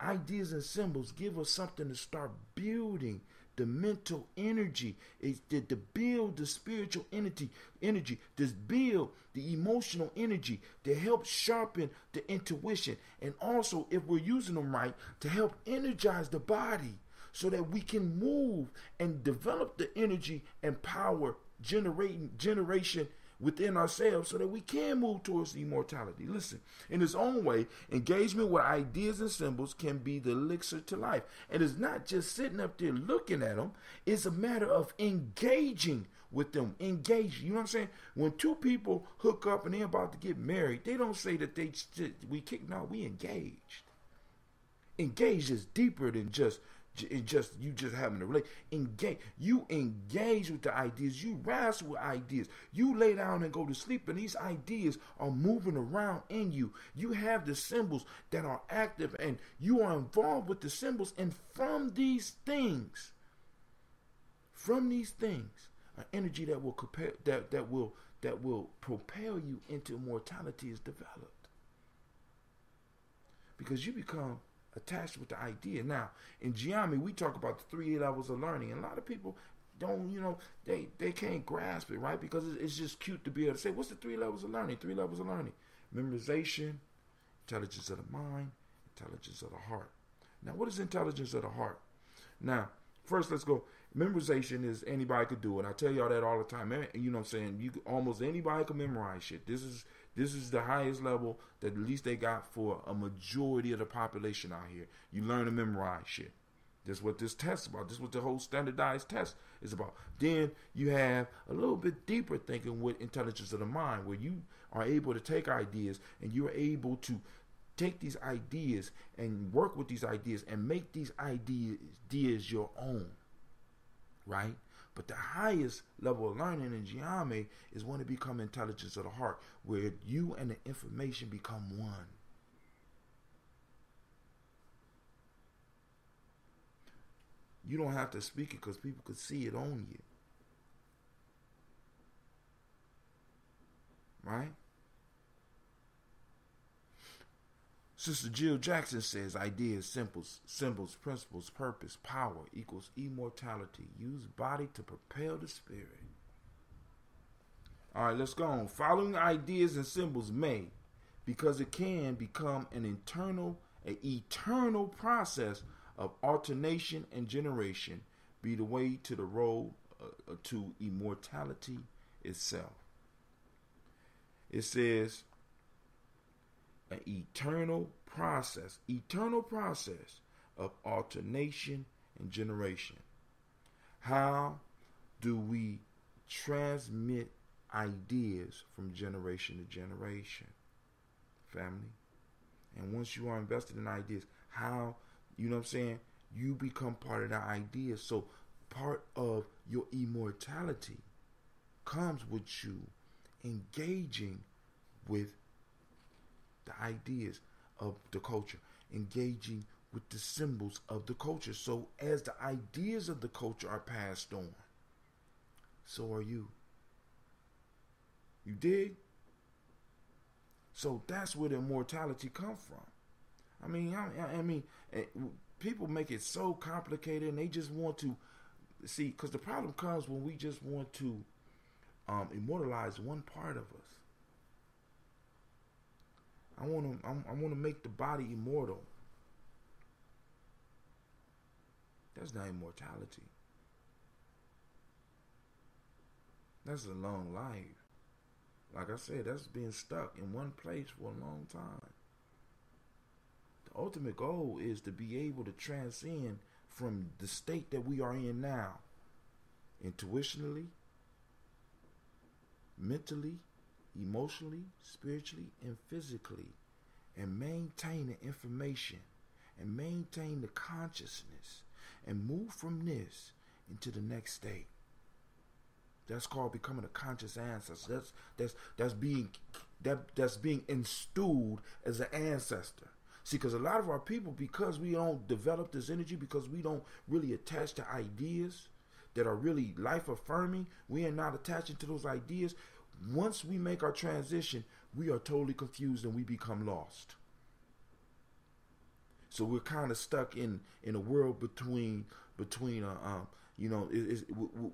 Ideas and symbols give us something to start building the mental energy. It's to, to build the spiritual energy, energy, to build the emotional energy, to help sharpen the intuition, and also, if we're using them right, to help energize the body so that we can move and develop the energy and power generating generation within ourselves so that we can move towards immortality. Listen, in its own way, engagement with ideas and symbols can be the elixir to life. And it's not just sitting up there looking at them, it's a matter of engaging with them. Engage. You know what I'm saying? When two people hook up and they're about to get married, they don't say that they we kick no, we engaged. Engaged is deeper than just it just you just having a relate engage you engage with the ideas you wrestle with ideas. You lay down and go to sleep and these ideas are moving around in you. You have the symbols that are active and you are involved with the symbols and from these things from these things an energy that will compare that that will that will propel you into mortality is developed. Because you become attached with the idea. Now, in Gye-Nyame, we talk about the three levels of learning, and a lot of people don't, you know, they they can't grasp it, right? Because it's just cute to be able to say, what's the three levels of learning? Three levels of learning: memorization, intelligence of the mind, intelligence of the heart. Now, what is intelligence of the heart? Now, first, let's go. memorization is anybody could do it. I tell y'all that all the time. And you know what I'm saying? You almost anybody can memorize shit. This is this is the highest level that at least they got for a majority of the population out here. You learn to memorize shit. That's what this test about. This is what the whole standardized test is about. Then you have a little bit deeper thinking with intelligence of the mind, where you are able to take ideas and you're able to take these ideas and work with these ideas and make these ideas your own. Right? But the highest level of learning in Gye-Nyame is when it becomes intelligence of the heart, where you and the information become one. You don't have to speak it because people could see it on you. Right? Sister Jill Jackson says ideas, symbols, symbols, principles, purpose, power equals immortality. Use body to propel the spirit. All right, let's go on. Following ideas and symbols may, because it can become an internal, an eternal process of alternation and generation, be the way to the road uh, to immortality itself. It says, an eternal process, eternal process of alternation and generation. How do we transmit ideas from generation to generation? Family. And once you are invested in ideas, how, you know what I'm saying? You become part of the idea. So part of your immortality comes with you engaging with the ideas of the culture, engaging with the symbols of the culture. So as the ideas of the culture are passed on, so are you. You dig? So that's where the immortality comes from. I mean, I, I mean, eh, people make it so complicated, and they just want to see. Because the problem comes when we just want to um, immortalize one part of us. I want to I, want to make the body immortal. That's not immortality. That's a long life. Like I said, that's being stuck in one place for a long time. The ultimate goal is to be able to transcend from the state that we are in now, intuitionally, mentally, emotionally, spiritually, and physically, and maintain the information and maintain the consciousness and move from this into the next state. That's called becoming a conscious ancestor. That's that's that's being that that's being installed as an ancestor. See, because a lot of our people, because we don't develop this energy, because we don't really attach to ideas that are really life affirming, we are not attaching to those ideas once we make our transition, we are totally confused and we become lost. So we're kind of stuck in in a world between between uh, um, you know it,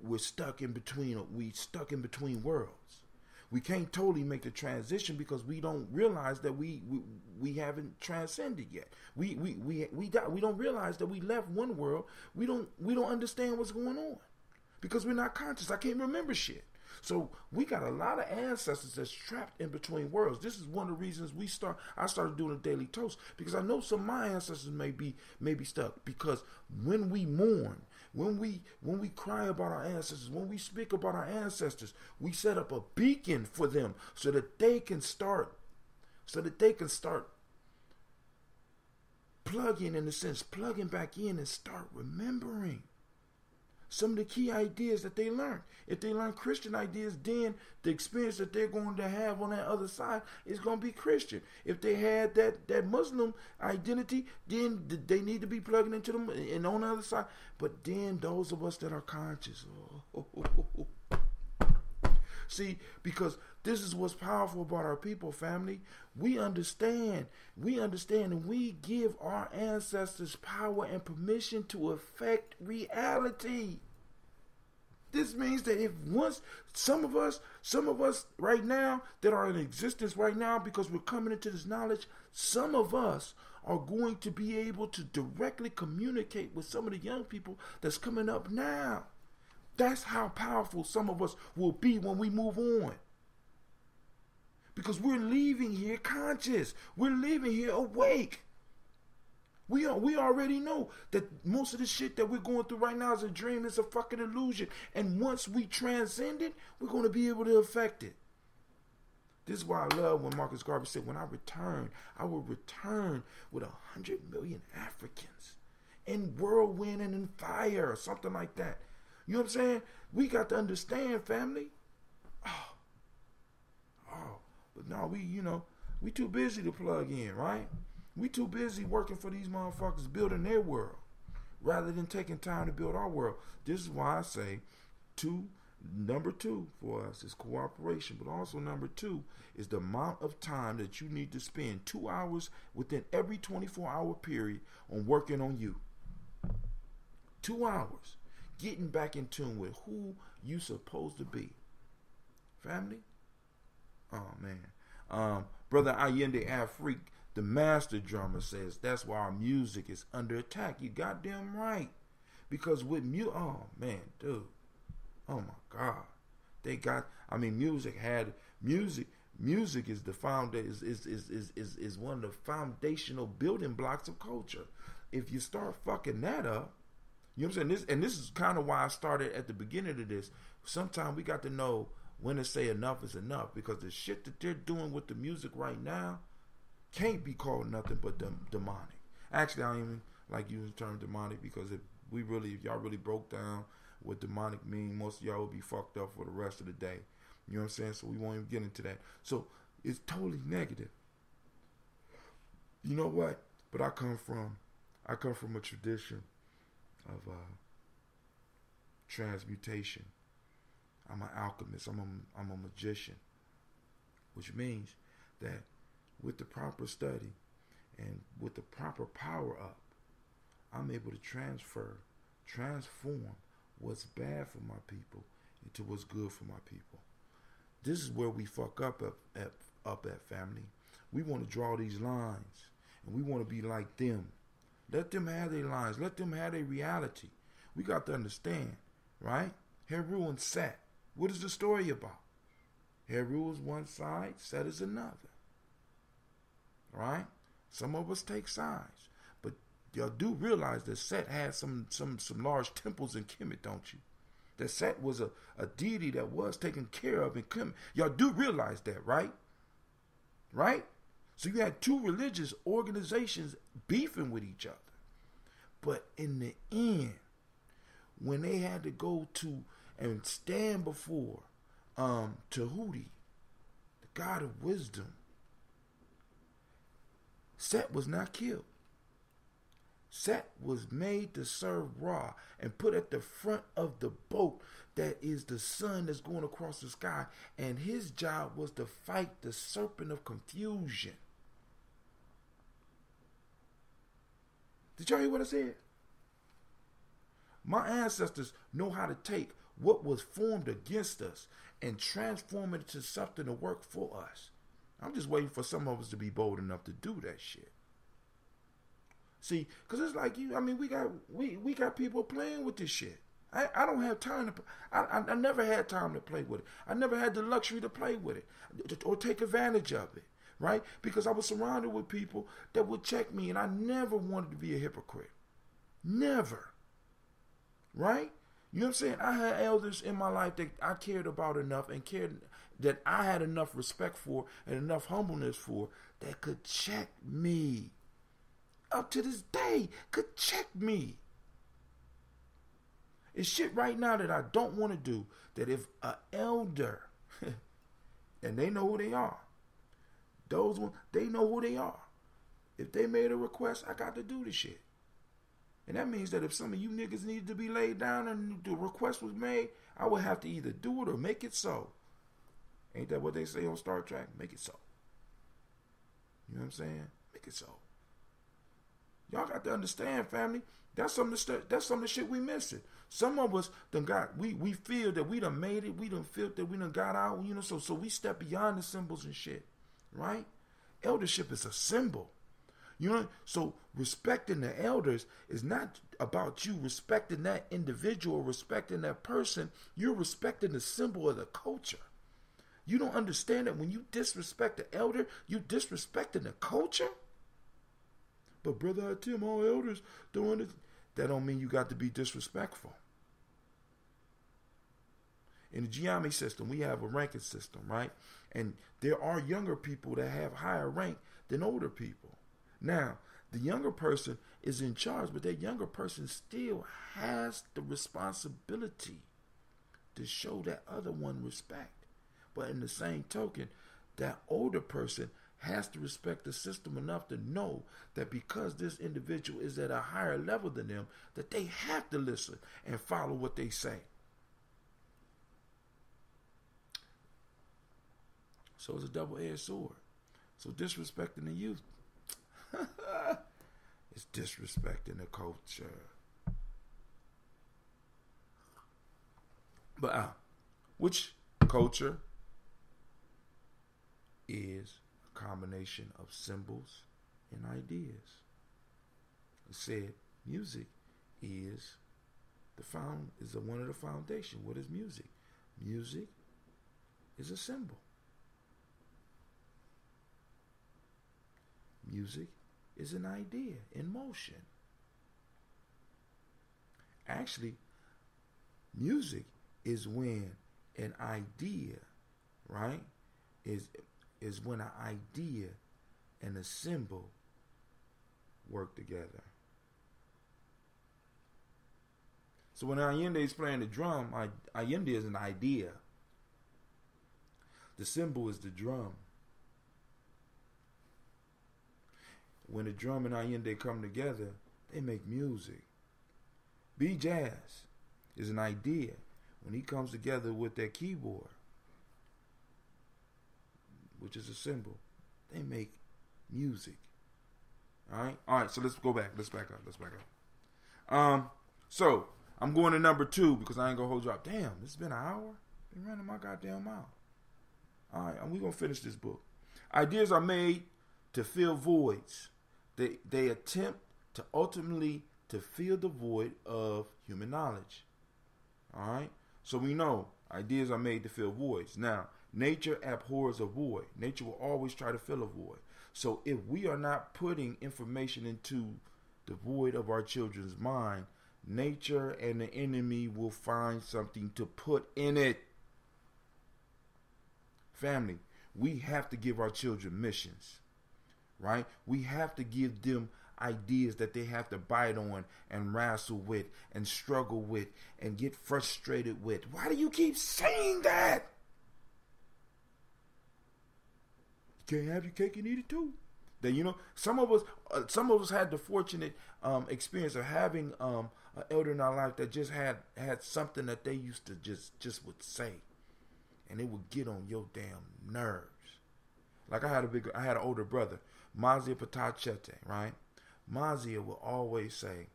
we're stuck in between we stuck in between worlds. We can't totally make the transition because we don't realize that we we, we haven't transcended yet. We we we we got, we don't realize that we left one world. We don't we don't understand what's going on because we're not conscious. I can't remember shit. So we got a lot of ancestors that's trapped in between worlds. This is one of the reasons we start. I started doing a daily toast because I know some of my ancestors may be may be stuck. Because when we mourn, when we when we cry about our ancestors, when we speak about our ancestors, we set up a beacon for them so that they can start, so that they can start plugging in a sense, plugging back in and start remembering some of the key ideas that they learn. If they learn Christian ideas, then the experience that they're going to have on that other side is going to be Christian. If they had that that Muslim identity, then they need to be plugging into them and on the other side. But then those of us that are conscious, oh, See, because this is what's powerful about our people, family. We understand. We understand and we give our ancestors power and permission to affect reality. This means that if once some of us, some of us right now that are in existence right now because we're coming into this knowledge, some of us are going to be able to directly communicate with some of the young people that's coming up now. That's how powerful some of us will be when we move on. Because we're leaving here conscious. We're leaving here awake. We are, we already know that most of the shit that we're going through right now is a dream, it's a fucking illusion. And once we transcend it, we're going to be able to affect it. This is why I love when Marcus Garvey said, When I return, I will return with a hundred million Africans in whirlwind and in fire, or something like that. You know what I'm saying? We got to understand, family. Oh, oh, but no, we, you know, we too busy to plug in, right? We too busy working for these motherfuckers building their world rather than taking time to build our world. This is why I say two number two for us is cooperation, but also number two is the amount of time that you need to spend two hours within every 24 hour period on working on you. Two hours getting back in tune with who you supposed to be. Family? Oh man. Um, Brother Allende Afrique the master drummer says that's why our music is under attack. You goddamn right. Because with mu oh man, dude. Oh my god. They got I mean music had music music is the foundation is is, is is is is one of the foundational building blocks of culture. If you start fucking that up, you know what I'm saying? This and this is kind of why I started at the beginning of this. Sometimes we got to know when to say enough is enough because the shit that they're doing with the music right now, can't be called nothing but dem- demonic. Actually, I don't even like using the term demonic because if we really, if y'all really broke down what demonic mean, most of y'all would be fucked up for the rest of the day. You know what I'm saying? So we won't even get into that. So it's totally negative. You know what? But I come from, I come from a tradition of uh, transmutation. I'm an alchemist. I'm a, I'm a magician, which means that with the proper study and with the proper power up, I'm able to transfer, transform what's bad for my people into what's good for my people. This is where we fuck up at, at up at family. We want to draw these lines and we want to be like them. Let them have their lines. Let them have their reality. We got to understand, right? Heru and Set. What is the story about? Heru is one side, Set is another right? Some of us take sides, but y'all do realize that Set had some some some large temples in Kemet, don't you? That Set was a, a deity that was taken care of in Kemet. Y'all do realize that, right? Right? So you had two religious organizations beefing with each other. But in the end, when they had to go to and stand before um, Tahuti, the God of wisdom, Set was not killed. Set was made to serve Ra and put at the front of the boat that is the sun that's going across the sky. And his job was to fight the serpent of confusion. Did y'all hear what I said? My ancestors know how to take what was formed against us and transform it into something to work for us. I'm just waiting for some of us to be bold enough to do that shit. See, because it's like you. I mean, we got we we got people playing with this shit. I, I don't have time to. I, I, I never had time to play with it. I never had the luxury to play with it or take advantage of it, right? Because I was surrounded with people that would check me, and I never wanted to be a hypocrite. Never. Right? You know what I'm saying? I had elders in my life that I cared about enough and cared that I had enough respect for and enough humbleness for that could check me. Up to this day, could check me. It's shit right now that I don't want to do. That if a elder, and they know who they are, those ones, they know who they are. If they made a request, I got to do the shit. And that means that if some of you niggas needed to be laid down and the request was made, I would have to either do it or make it so. Ain't that what they say on Star Trek? Make it so. You know what I'm saying? Make it so. Y'all got to understand, family. That's some of the that's some of the shit we missing. Some of us done got we we feel that we done made it, we done feel that we done got out, you know, so so we step beyond the symbols and shit. Right? Eldership is a symbol. You know, so respecting the elders is not about you respecting that individual, respecting that person. You're respecting the symbol of the culture. You don't understand that when you disrespect the elder, you disrespecting the culture. But brother Hatim, all elders doing it. That don't mean you got to be disrespectful. In the Gye-Nyame system, we have a ranking system, right? And there are younger people that have higher rank than older people. Now, the younger person is in charge, but that younger person still has the responsibility to show that other one respect. But in the same token, that older person has to respect the system enough to know that because this individual is at a higher level than them, that they have to listen and follow what they say. So it's a double-edged sword. So disrespecting the youth is disrespecting the culture. But uh, which culture is a combination of symbols and ideas. It said music is the found is a, one of the foundation. What is music? Music is a symbol. Music is an idea in motion. Actually, music is when an idea, right, is is when an idea and a symbol work together. So when Allende is playing the drum, Allende is an idea. The symbol is the drum. When the drum and Allende come together, they make music. B Jazz is an idea. When he comes together with that keyboard, which is a symbol, they make music. All right, all right. So let's go back. Let's back up. Let's back up. Um, so I'm going to number two because I ain't gonna hold you up. Damn, it's been an hour. Been running my goddamn mouth. All right, and we gonna finish this book. Ideas are made to fill voids. They they attempt to ultimately to fill the void of human knowledge. All right. So we know ideas are made to fill voids. Now, Nature abhors a void. Nature will always try to fill a void. So if we are not putting information into the void of our children's mind, nature and the enemy will find something to put in it. Family, we have to give our children missions, right? We have to give them ideas that they have to bite on and wrestle with and struggle with and get frustrated with. Why do you keep saying that? You can't have your cake and eat it too. That you know, some of us, uh, some of us had the fortunate um, experience of having um, an elder in our life that just had had something that they used to just just would say, and it would get on your damn nerves. Like I had a big, I had an older brother, Mazia Patachete, right? Mazia would always say,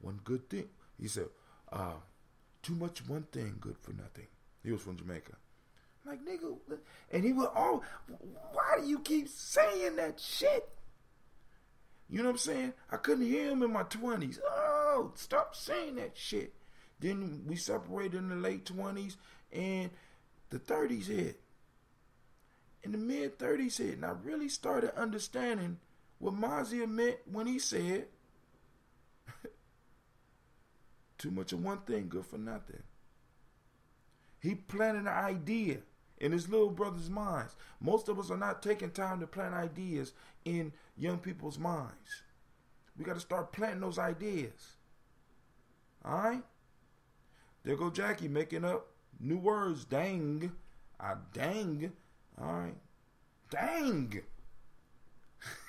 "One good thing," he said, uh, "Too much one thing, good for nothing." He was from Jamaica. Like nigga, and he would all. Why do you keep saying that shit? You know what I'm saying? I couldn't hear him in my twenties. Oh, stop saying that shit. Then we separated in the late twenties, and the thirties hit. In the mid thirties hit, and I really started understanding what Mazia meant when he said, "Too much of one thing, good for nothing." He planted an idea in his little brother's minds. Most of us are not taking time to plant ideas in young people's minds. We got to start planting those ideas. All right? There go Jackie making up new words. Dang. Ah, dang. All right. Dang.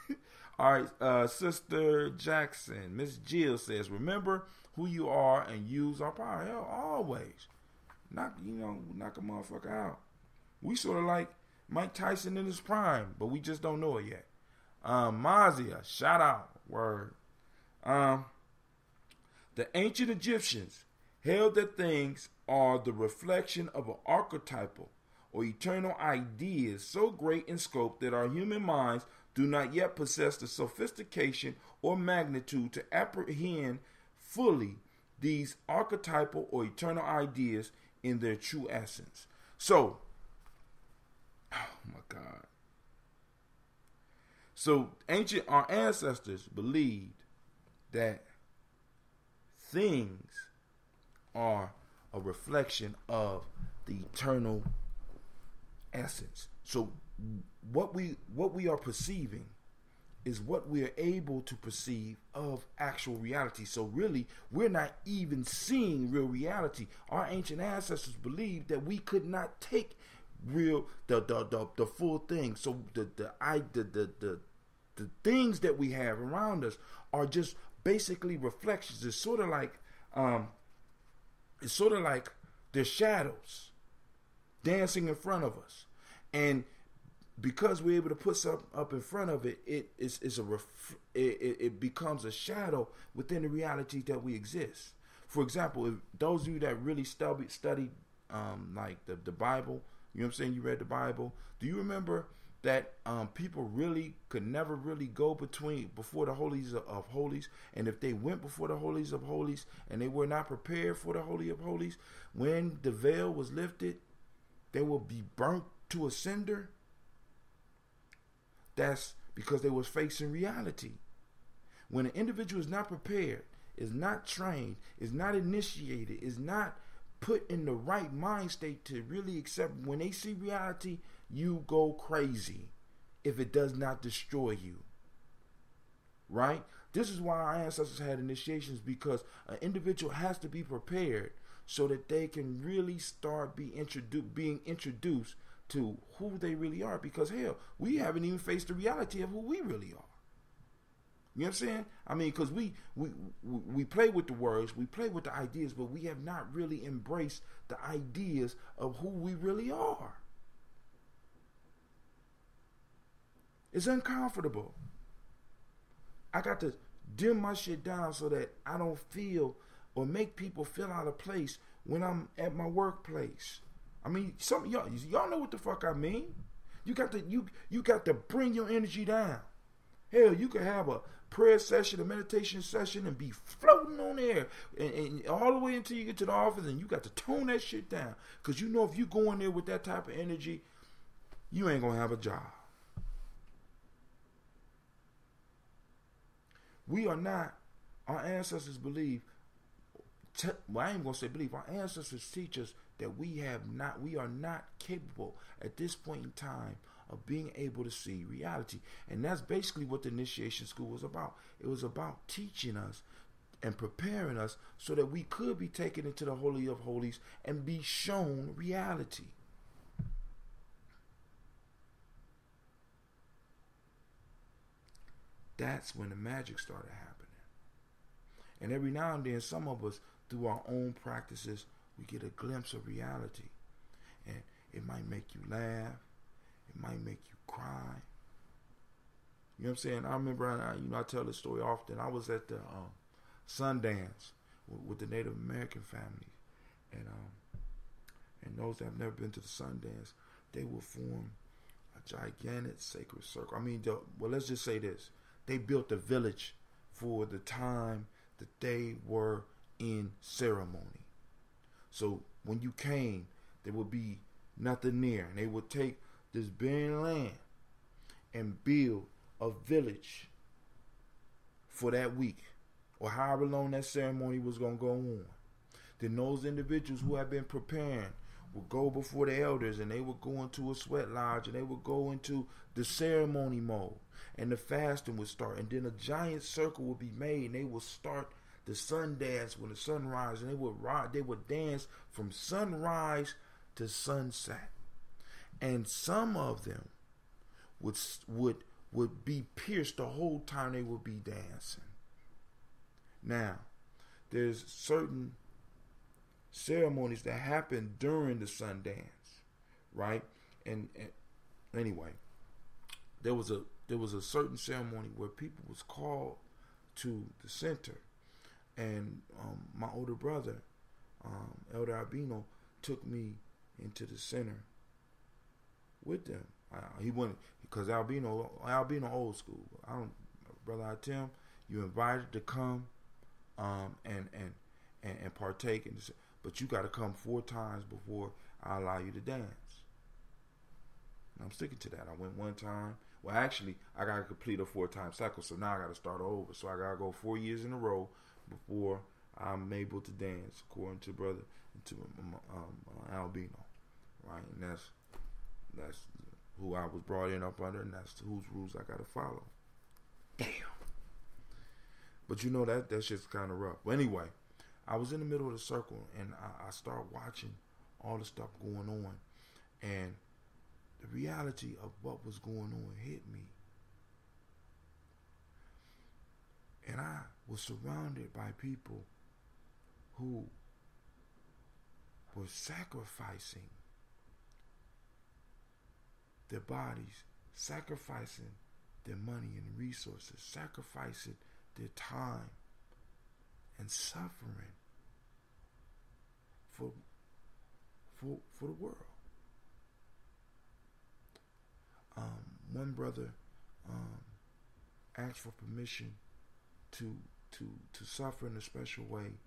All right, uh, Sister Jackson, Miss Jill says, remember who you are and use our power. Hell, always. Knock, you know, knock a motherfucker out. We sort of like Mike Tyson in his prime, but we just don't know it yet. Um, Mazia, shout out, word. Um, the ancient Egyptians held that things are the reflection of an archetypal or eternal ideas so great in scope that our human minds do not yet possess the sophistication or magnitude to apprehend fully these archetypal or eternal ideas in their true essence. So, oh my God. So, ancient our ancestors believed that things are a reflection of the eternal essence. So what we what we are perceiving is what we are able to perceive of actual reality. So really, we're not even seeing real reality. Our ancient ancestors believed that we could not take real the the the, the full thing. So the the I the, the the the things that we have around us are just basically reflections. It's sort of like um it's sort of like the shadows dancing in front of us. And because we're able to put something up in front of it, it is a ref, it, it becomes a shadow within the reality that we exist. For example, if those of you that really study studied um, like the the Bible, you know what I'm saying, you read the Bible. Do you remember that um, people really could never really go between before the holies of, of holies, and if they went before the holies of holies and they were not prepared for the holy of holies, when the veil was lifted, they will be burnt to a cinder that's because they was facing reality. When an individual is not prepared, is not trained, is not initiated, is not put in the right mind state to really accept when they see reality, you go crazy if it does not destroy you. Right? This is why our ancestors had initiations because an individual has to be prepared so that they can really start be introdu- being introduced to who they really are because hell, we haven't even faced the reality of who we really are. You know what I'm saying? I mean, because we, we we play with the words, we play with the ideas, but we have not really embraced the ideas of who we really are. It's uncomfortable. I got to dim my shit down so that I don't feel or make people feel out of place when I'm at my workplace. I mean, some y'all y'all know what the fuck I mean. You got to you you got to bring your energy down. Hell, you could have a prayer session, a meditation session, and be floating on air, and, and, all the way until you get to the office, and you got to tone that shit down. Cause you know if you go in there with that type of energy, you ain't gonna have a job. We are not. Our ancestors believe. Well, I ain't gonna say believe. Our ancestors teach us that we have not, we are not capable at this point in time of being able to see reality. And that's basically what the initiation school was about. It was about teaching us and preparing us so that we could be taken into the Holy of Holies and be shown reality. That's when the magic started happening. And every now and then, some of us, through our own practices, we get a glimpse of reality. And it might make you laugh, it might make you cry. You know what I'm saying? I remember, I, you know, I tell this story often. I was at the um, Sundance with, with, the Native American families, and um, and those that have never been to the Sundance, they will form a gigantic sacred circle. I mean, the, well, let's just say this: they built a village for the time that they were in ceremony. So when you came, there would be nothing there. And they would take this barren land and build a village for that week or however long that ceremony was going to go on. Then those individuals who had been preparing would go before the elders and they would go into a sweat lodge and they would go into the ceremony mode and the fasting would start and then a giant circle would be made and they would start the sun dance when the sun rises, and they would ride, they would dance from sunrise to sunset. And some of them would would would be pierced the whole time they would be dancing. Now, there's certain ceremonies that happen during the sun dance, right? And, and anyway, there was a there was a certain ceremony where people was called to the center, and um, my older brother, um, Elder Albino, took me into the center with them. He went because Albino, Albino old school. I don't, brother Hatim, you invited to come, um, and and and, and partake in this, but you got to come four times before I allow you to dance. And I'm sticking to that. I went one time. Well, actually, I got to complete a four time cycle, so now I got to start over. So I got to go four years in a row before I'm able to dance, according to brother to um, Albino, right? And that's that's who I was brought in up under, and that's whose rules I got to follow. Damn. But you know that that shit's kind of rough. But anyway, I was in the middle of the circle, and I, I started watching all the stuff going on, and the reality of what was going on hit me. And I was surrounded by people who were sacrificing their bodies, sacrificing their money and resources, sacrificing their time and suffering for for for the world. Um, one brother um, asked for permission to to to suffer in a special way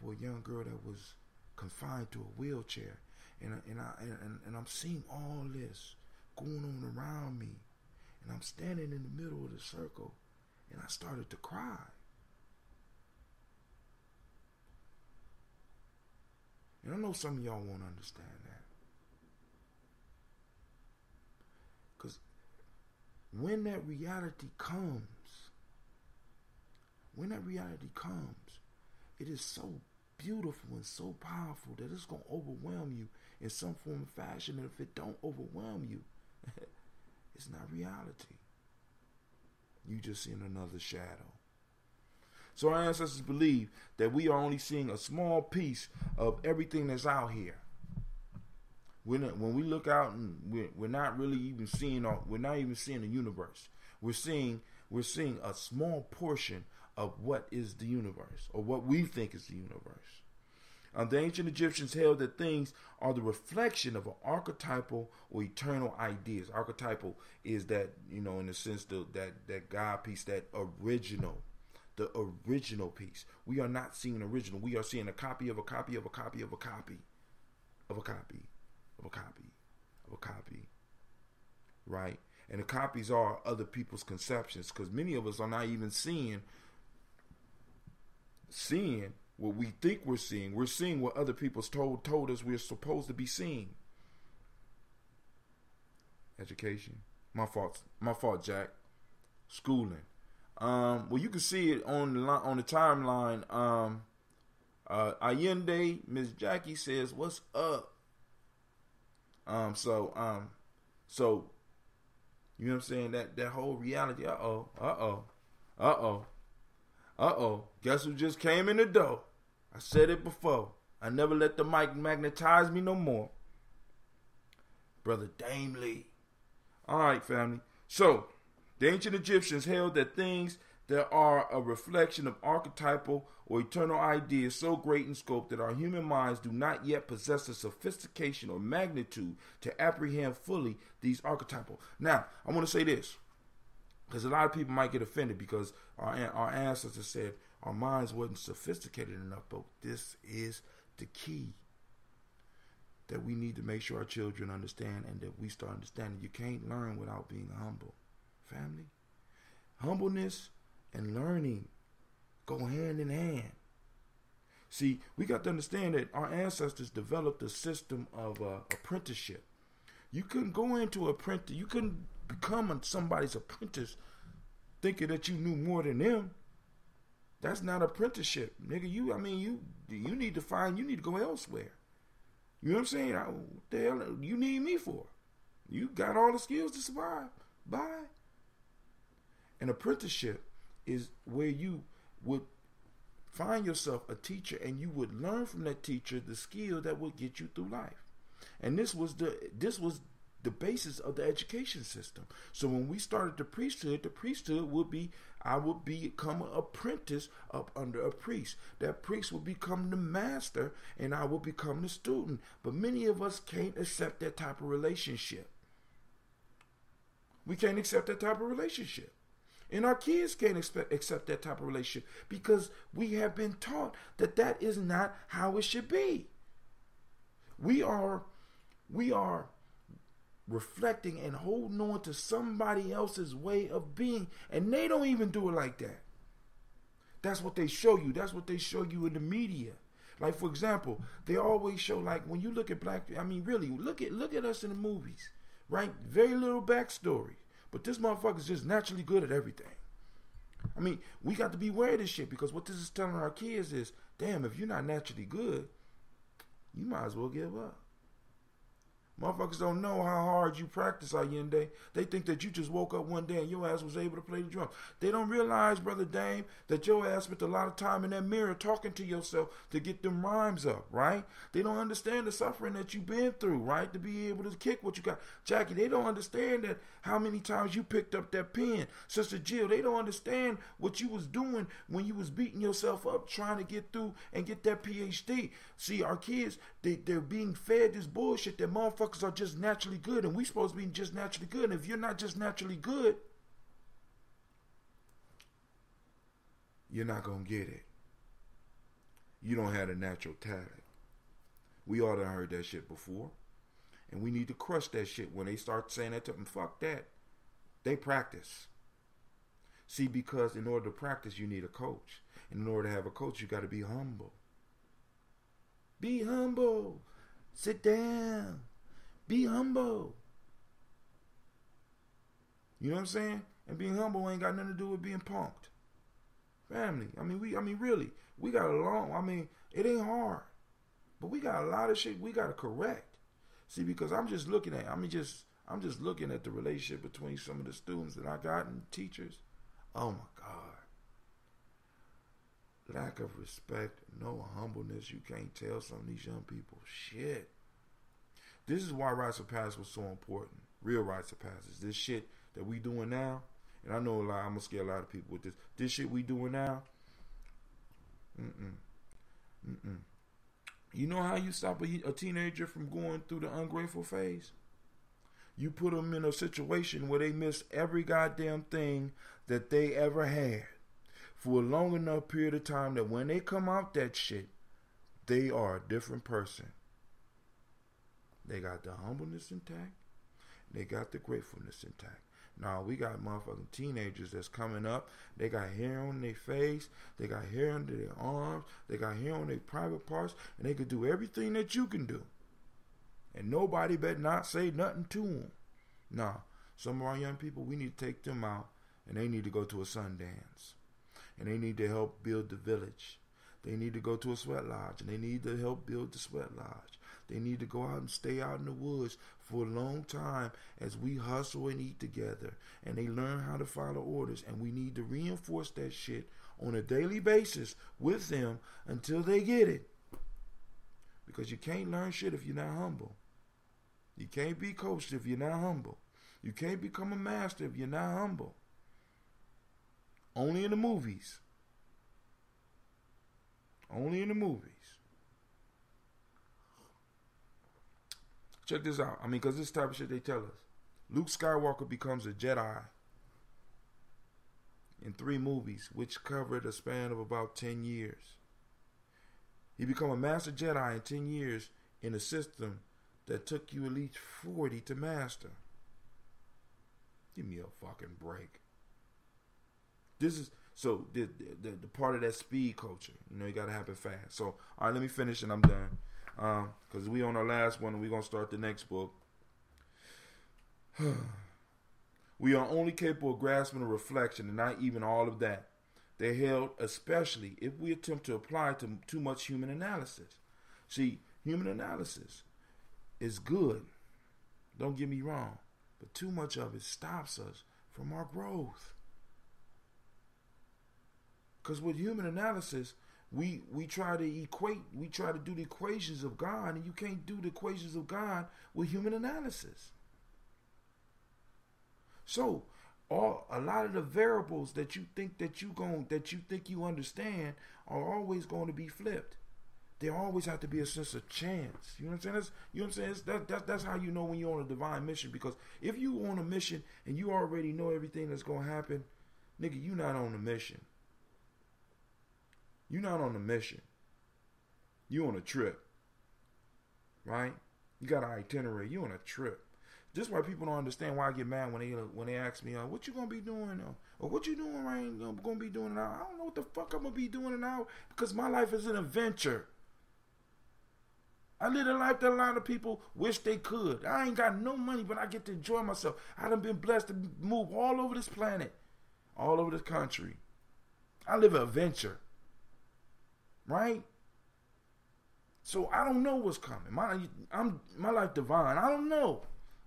for a young girl that was confined to a wheelchair, and and I and, and I'm seeing all this going on around me, and I'm standing in the middle of the circle, and I started to cry. And I know some of y'all won't understand that. Because when that reality comes, when that reality comes, it is so beautiful and so powerful that it's going to overwhelm you in some form of fashion. And if it don't overwhelm you, it's not reality. You just seeing another shadow. So our ancestors believe that we are only seeing a small piece of everything that's out here. When when we look out and we're, we're not really even seeing, we're not even seeing the universe. We're seeing we're seeing a small portion of what is the universe or what we think is the universe. Um, the ancient Egyptians held that things are the reflection of an archetypal or eternal ideas. Archetypal is that, you know, in the sense that, that, that God piece, that original, the original piece. We are not seeing original. We are seeing a copy of a copy of a copy of a copy of a copy of a copy of a copy. Right? And the copies are other people's conceptions because many of us are not even seeing seeing what we think we're seeing. We're seeing what other people's told told us we're supposed to be seeing. Education. My fault. My fault, Jack. Schooling. Um, well, you can see it on the on the timeline. Um, uh, Allende, Miss Jackie says, "What's up?" Um, so um, so you know what I'm saying? That that whole reality. Uh oh. Uh oh. Uh oh. Uh oh. Guess who just came in the door? I said it before. I never let the mic magnetize me no more. Brother Dame Lee. All right, family. So, the ancient Egyptians held that things that are a reflection of archetypal or eternal ideas so great in scope that our human minds do not yet possess the sophistication or magnitude to apprehend fully these archetypal. Now, I want to say this because a lot of people might get offended because our our ancestors said our minds wasn't sophisticated enough, but this is the key that we need to make sure our children understand and that we start understanding. You can't learn without being humble, family. Humbleness and learning go hand in hand. See, we got to understand that our ancestors developed a system of uh, apprenticeship. You couldn't go into apprentice. You couldn't become somebody's apprentice thinking that you knew more than them. That's not apprenticeship, nigga. You, I mean, you, you need to find, you need to go elsewhere. You know what I'm saying? I, what the hell you need me for? You got all the skills to survive. Bye. An apprenticeship is where you would find yourself a teacher and you would learn from that teacher the skill that would get you through life. And this was the this was the basis of the education system. So when we started the priesthood, the priesthood would be I would become an apprentice up under a priest. That priest would become the master and I would become the student. But many of us can't accept that type of relationship. We can't accept that type of relationship. And our kids can't expect, accept that type of relationship because we have been taught that that is not how it should be. We are, we are reflecting and holding on to somebody else's way of being, and they don't even do it like that. That's what they show you. That's what they show you in the media. Like for example, they always show like when you look at black. I mean, really, look at look at us in the movies, right? Very little backstory, but this motherfucker's just naturally good at everything. I mean, we got to be aware of this shit because what this is telling our kids is, damn, if you're not naturally good, you might as well give up. Motherfuckers don't know how hard you practice Allende. They think that you just woke up one day and your ass was able to play the drums. They don't realize, Brother Dame, that your ass spent a lot of time in that mirror talking to yourself to get them rhymes up, right? They don't understand the suffering that you've been through, right? To be able to kick what you got. Jackie, they don't understand that how many times you picked up that pen. Sister Jill, they don't understand what you was doing when you was beating yourself up trying to get through and get that PhD. See, our kids, they, they're being fed this bullshit that motherfuckers are just naturally good and we supposed to be just naturally good. And if you're not just naturally good, you're not to get it. You don't have a natural talent. We all done heard that shit before. And we need to crush that shit when they start saying that to them. Fuck that. They practice. See, because in order to practice, you need a coach. And in order to have a coach, you got to be humble. Be humble. Sit down. Be humble. You know what I'm saying? And being humble ain't got nothing to do with being punked. Family. I mean, we. I mean, really, we got a long. I mean, it ain't hard, but we got a lot of shit we got to correct. See, because I'm just looking at. I mean, just I'm just looking at the relationship between some of the students that I got and teachers. Oh my God lack of respect, no humbleness. You can't tell some of these young people shit. This is why rites of passage was so important. Real rites of passage. This shit that we doing now, and I know a lot. I'm gonna scare a lot of people with this. This shit we doing now. Mm-mm. Mm-mm. You know how you stop a, a teenager from going through the ungrateful phase? You put them in a situation where they miss every goddamn thing that they ever had for a long enough period of time that when they come out that shit, they are a different person. They got the humbleness intact. They got the gratefulness intact. Now we got motherfucking teenagers that's coming up. They got hair on their face. They got hair under their arms. They got hair on their private parts, and they could do everything that you can do. And nobody better not say nothing to them. Nah, some of our young people, we need to take them out, and they need to go to a Sundance and they need to help build the village. They need to go to a sweat lodge and they need to help build the sweat lodge. They need to go out and stay out in the woods for a long time as we hustle and eat together and they learn how to follow orders. And we need to reinforce that shit on a daily basis with them until they get it. Because you can't learn shit if you're not humble. You can't be coached if you're not humble. You can't become a master if you're not humble. Only in the movies. Only in the movies. Check this out. I mean, because this type of shit they tell us. Luke Skywalker becomes a Jedi in three movies, which covered a span of about 10 years. He become a Master Jedi in 10 years in a system that took you at least 40 to master. Give me a fucking break. This is so the, the the part of that speed culture. You know, you got to happen fast. So all right, let me finish and I'm done. Um, cause we on our last one and we're gonna start the next book. we are only capable of grasping a reflection and not even all of that. They're held especially if we attempt to apply to too much human analysis. See, human analysis is good. Don't get me wrong, but too much of it stops us from our growth. Because with human analysis, we we try to equate, we try to do the equations of God, and you can't do the equations of God with human analysis. So all a lot of the variables that you think that you going that you think you understand are always going to be flipped. There always have to be a sense of chance. You know what I'm saying? That's, you know what I'm saying? that, that, that's how you know when you're on a divine mission. Because if you on a mission and you already know everything that's going to happen, nigga, you not on a mission. You're not on a mission. You on a trip. Right? You got an itinerary. You on a trip. Just why people don't understand why I get mad when they when they ask me, uh, "What you gonna be doing?" Uh, or "What you doing right? I'm gonna be doing now." I don't know what the fuck I'm gonna be doing now because my life is an adventure. I live a life that a lot of people wish they could. I ain't got no money, but I get to enjoy myself. I done been blessed to move all over this planet, all over this country. I live an adventure. Right? So I don't know what's coming. My I'm my life divine. I don't know.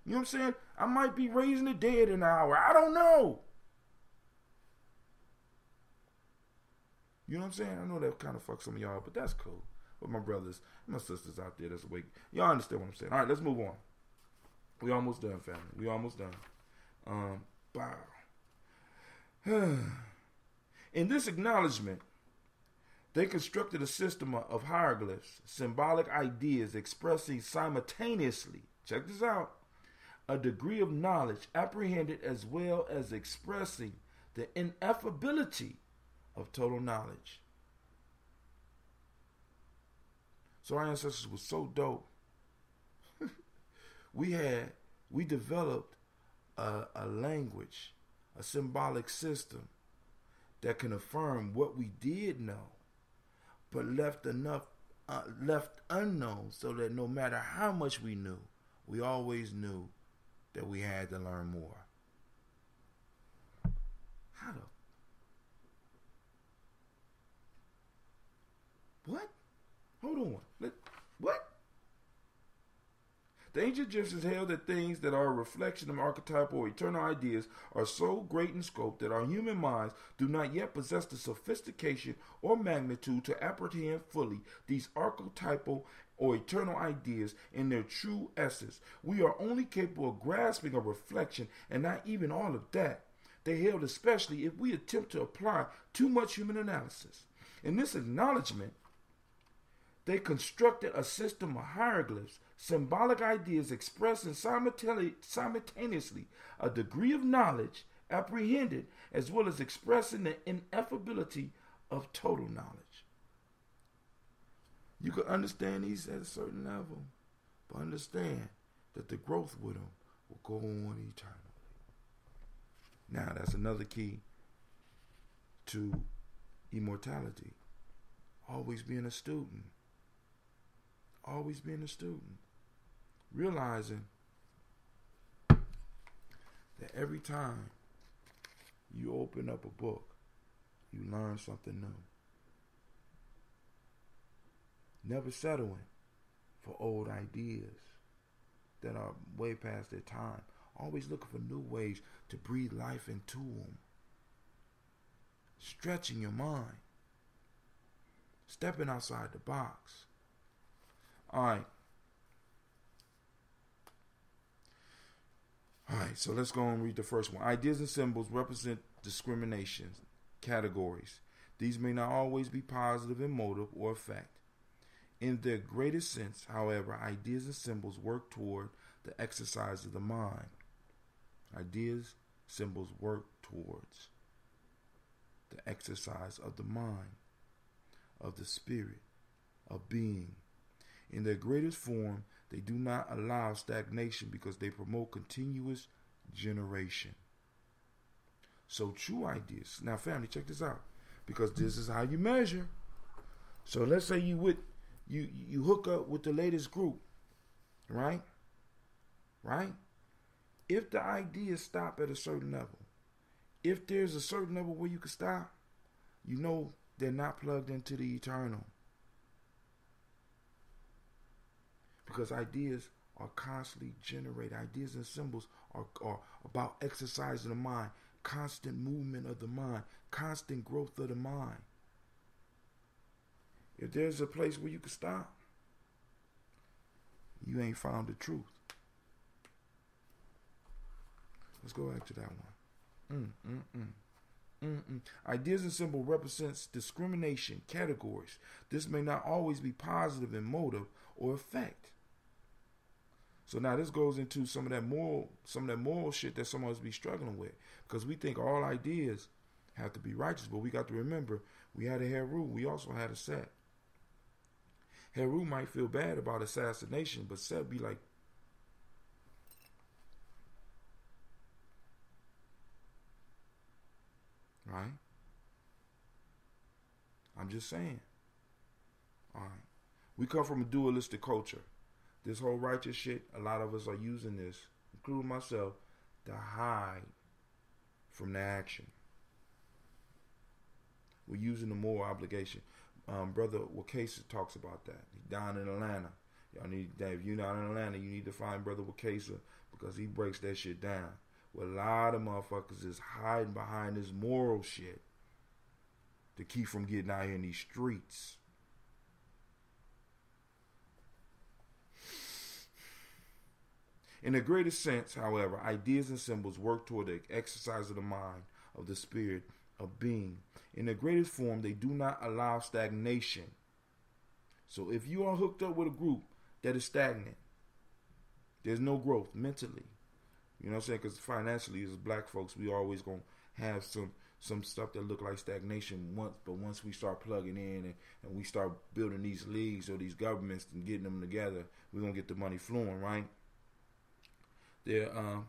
You know what I'm saying? I might be raising the dead in an hour. I don't know. You know what I'm saying? I know that kind of fucks some of y'all, but that's cool with my brothers, my sisters out there that's awake. Y'all understand what I'm saying? All right, let's move on. We almost done, family. We almost done. Um, wow. In this acknowledgement, they constructed a system of hieroglyphs, symbolic ideas expressing simultaneously, check this out, a degree of knowledge apprehended as well as expressing the ineffability of total knowledge. So our ancestors were so dope. we had, we developed a, a language, a symbolic system that can affirm what we did know, but left enough, uh, left unknown so that no matter how much we knew, we always knew that we had to learn more. How the what? Hold on. Let, what? The ancient Egyptians held that things that are a reflection of archetypal or eternal ideas are so great in scope that our human minds do not yet possess the sophistication or magnitude to apprehend fully these archetypal or eternal ideas in their true essence. We are only capable of grasping a reflection and not even all of that. They held especially if we attempt to apply too much human analysis. In this acknowledgement, they constructed a system of hieroglyphs, symbolic ideas expressing simultaneously a degree of knowledge apprehended as well as expressing the ineffability of total knowledge. You can understand these at a certain level, but understand that the growth with them will go on eternally. Now, that's another key to immortality. Always being a student always being a student, realizing that every time you open up a book, you learn something new. Never settling for old ideas that are way past their time. Always looking for new ways to breathe life into them. Stretching your mind. Stepping outside the box. All right. All right, so let's go and read the first one. Ideas and symbols represent discrimination categories. These may not always be positive in motive or effect. In their greatest sense, however, ideas and symbols work toward the exercise of the mind. Ideas, symbols work towards the exercise of the mind, of the spirit, of being, in their greatest form, they do not allow stagnation because they promote continuous generation. So true ideas. Now, family, check this out. Because this is how you measure. So let's say you with you you hook up with the latest group, right? Right? If the ideas stop at a certain level, if there's a certain level where you can stop, you know they're not plugged into the eternal. Because ideas are constantly generated. Ideas and symbols are, are about exercising the mind, constant movement of the mind, constant growth of the mind. If there's a place where you can stop, you ain't found the truth. Let's go back to that one. Mm, mm, mm. Mm-mm. Ideas and symbol represents discrimination categories. This may not always be positive in motive or effect. So now this goes into some of that moral, some of that moral shit that some of us be struggling with, because we think all ideas have to be righteous, but we got to remember we had a Heru, we also had a Set. Heru might feel bad about assassination, but Set be like, right? I'm just saying. All right. We come from a dualistic culture. This whole righteous shit, a lot of us are using this, including myself, to hide from the action. We're using the moral obligation. Um, Brother Wakasa talks about that. He's down in Atlanta. Y'all need if you're not in Atlanta, you need to find Brother Wakasa because he breaks that shit down. Well, a lot of motherfuckers is hiding behind this moral shit to keep from getting out here in these streets. In the greatest sense, however, ideas and symbols work toward the exercise of the mind, of the spirit, of being. In the greatest form, they do not allow stagnation. So if you are hooked up with a group that is stagnant, there's no growth mentally. You know what I'm saying? Because financially, as black folks, we always gonna have some some stuff that look like stagnation once, but once we start plugging in and, and we start building these leagues or these governments and getting them together, we're gonna get the money flowing, right? They're um,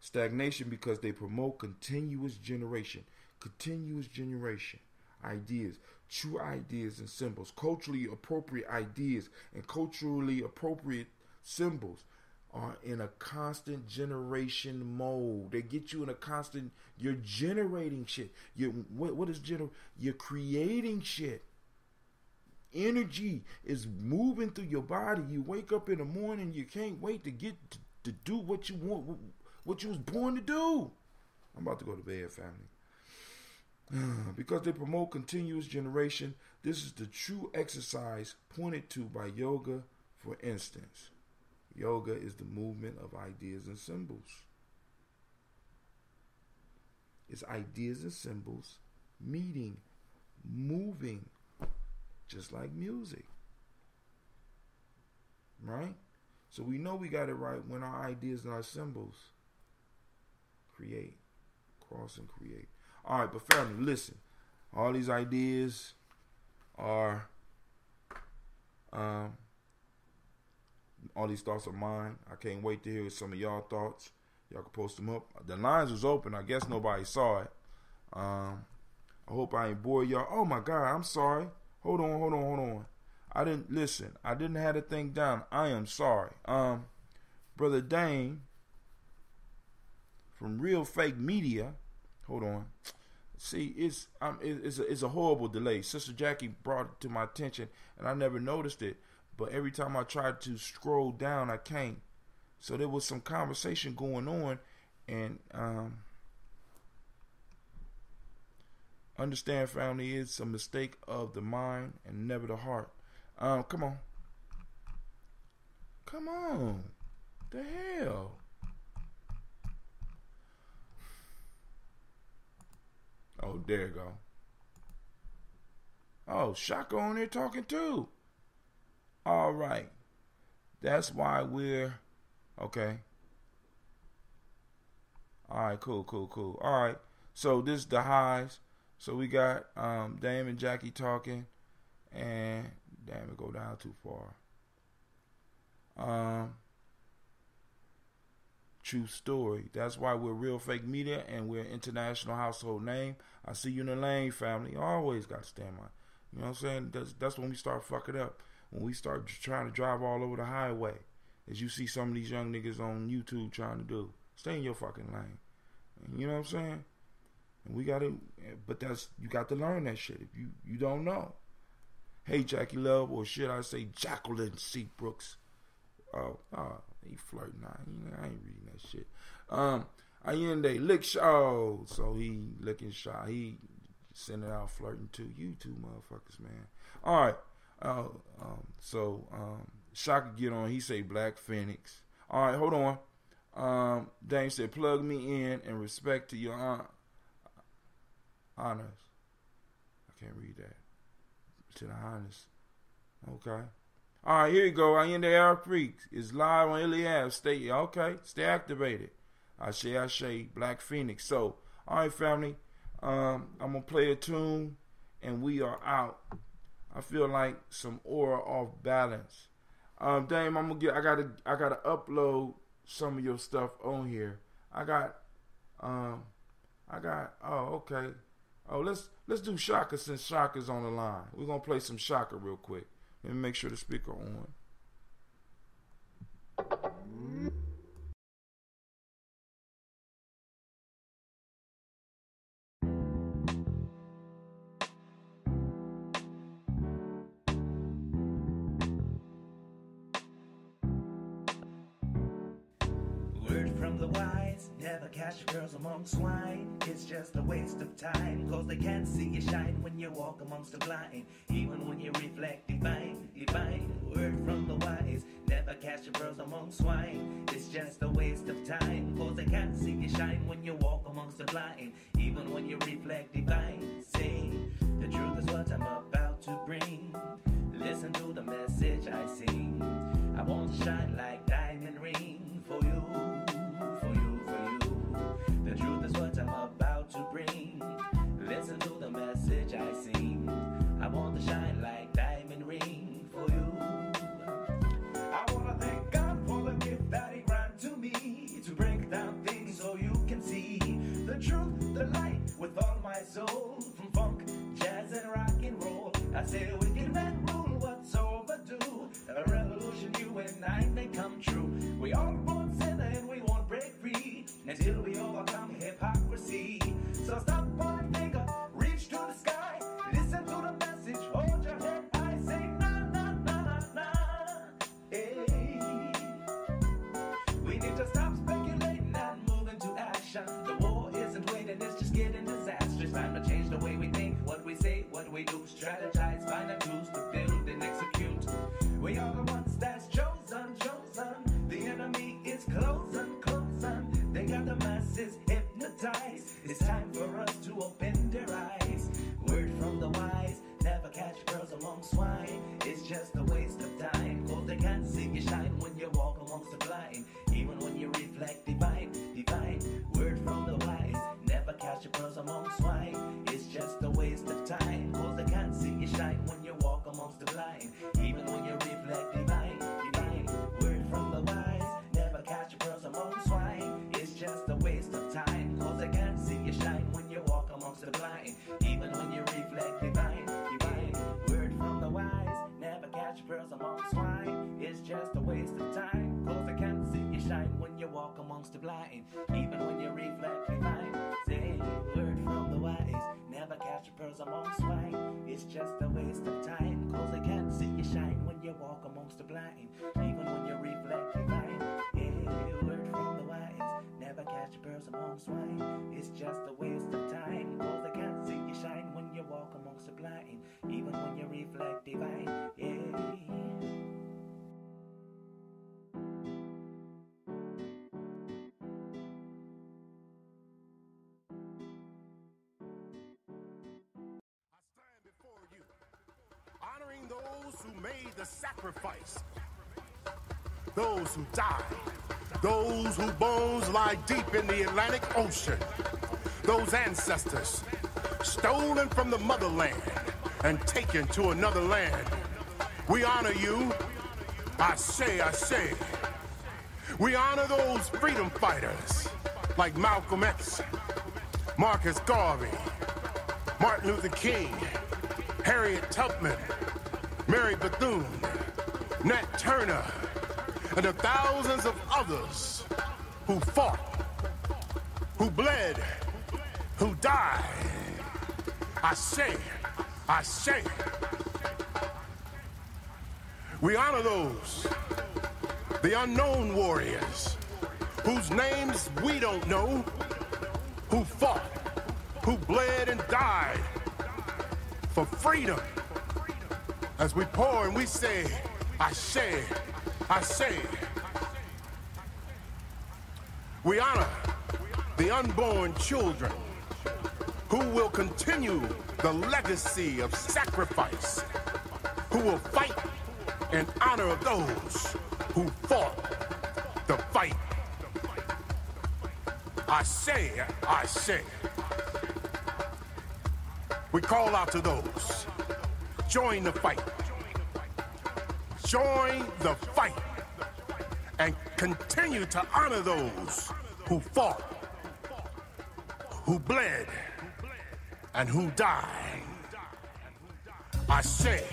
stagnation because they promote continuous generation, continuous generation ideas, true ideas and symbols, culturally appropriate ideas and culturally appropriate symbols are in a constant generation mode. They get you in a constant. You're generating shit. You what? What is gener? You're creating shit. Energy is moving through your body. You wake up in the morning. You can't wait to get to, do what you want, what you was born to do. I'm about to go to bed, family. because they promote continuous generation, this is the true exercise pointed to by yoga, for instance. Yoga is the movement of ideas and symbols. It's ideas and symbols meeting, moving, just like music. Right? So we know we got it right when our ideas and our symbols create, cross and create. All right, but family, listen. All these ideas are um, all these thoughts are mine. I can't wait to hear some of y'all thoughts. Y'all can post them up. The lines was open. I guess nobody saw it. Um, I hope I ain't bore y'all. Oh my God, I'm sorry. Hold on, hold on, hold on. I didn't listen. I didn't have the thing down. I am sorry. Um, brother Dame from Real Fake Media. Hold on. See, it's um, it's a, it's a horrible delay. Sister Jackie brought it to my attention, and I never noticed it. But every time I tried to scroll down, I can't. So there was some conversation going on, and um, understand, family, is a mistake of the mind and never the heart. Um, come on, come on, the hell. Oh, there you go. Oh, Shaka on there talking too. All right. That's why we're okay. All right, cool, cool, cool. All right. So this is the highs. So we got um Dame and Jackie talking and damn it go down too far. Um True story. That's why we're real fake media and we're international household name. I see you in the lane, family. Always got to stand my. You know what I'm saying? That's that's when we start fucking up when we start trying to drive all over the highway, as you see some of these young niggas on YouTube trying to do. Stay in your fucking lane. You know what I'm saying? And we gotta, but that's you got to learn that shit. If you you don't know, hey Jackie Love, or should I say Jacqueline C Brooks? Oh, oh, he flirting. Now. I ain't reading that shit. Um, Allende lick show, so he licking shot. He sending out flirting to you two motherfuckers, man. All right. Uh, um, so um, Shaka get on. He say Black Phoenix. All right, hold on. Um, Dame said, plug me in and respect to your aunt honors. I can't read that. To the honors. Okay. All right, here you go. I in the air freaks. It's live on Eliab. Stay okay. Stay activated. I say I Ashe Black Phoenix. So, all right, family. Um, I'm gonna play a tune, and we are out. I feel like some aura off balance. Um, Dame, I'm gonna get. I gotta. I gotta upload some of your stuff on here. I got. Um, I got. Oh, okay. Oh, let's let's do Shaka since Shaka's on the line. We're gonna play some Shaka real quick. Let me make sure the speaker on. Word from the wise, never catch girls among swine. It's just a waste of time, they can't see you shine when you walk amongst the blind. Even when you reflect divine, divine. Word from the wise, never catch girls among swine. It's just a waste of time, cause they can't see you shine when you walk amongst the blind. Even when you reflect divine, say, the truth is what I'm about to bring. Listen to the message I sing. I want to shine like diamond ring for you, for you, for you. The truth is what I'm about to bring. Soul. From funk, jazz, and rock and roll, I say we can man rule what's overdue. A revolution you and I may come true. We all born sinner and we won't break free until we overcome hypocrisy. So stop hypnotized. It's time for us to open their eyes. Word from the wise, never catch girls among swine. It's just a waste of time, cause they can't see you shine when you walk amongst the blind. Even when you reflect divine, divine. Word from the wise, never catch girls among swine. Catch pearls among swine. It's just a waste of time, cause they can't see you shine when you walk amongst the blind. Even when you reflect divine. Say, word from the wise, never catch pearls among swine. It's just a waste of time, cause they can't see you shine when you walk amongst the blind. Even when you reflect divine. Yeah, word from the wise, never catch pearls among swine. It's just a waste made the sacrifice, those who died, those whose bones lie deep in the Atlantic Ocean, those ancestors stolen from the motherland and taken to another land. We honor you. I say, I say. We honor those freedom fighters like Malcolm X, Marcus Garvey, Martin Luther King, Harriet Tubman, Mary Bethune, Nat Turner, and the thousands of others who fought, who bled, who died. I say, I say. We honor those, the unknown warriors, whose names we don't know, who fought, who bled and died for freedom. As we pour and we say, I say, I say. We honor the unborn children who will continue the legacy of sacrifice, who will fight in honor of those who fought the fight. I say, I say, we call out to those. Join the fight. Join the fight. And continue to honor those who fought, who bled, and who died. I say,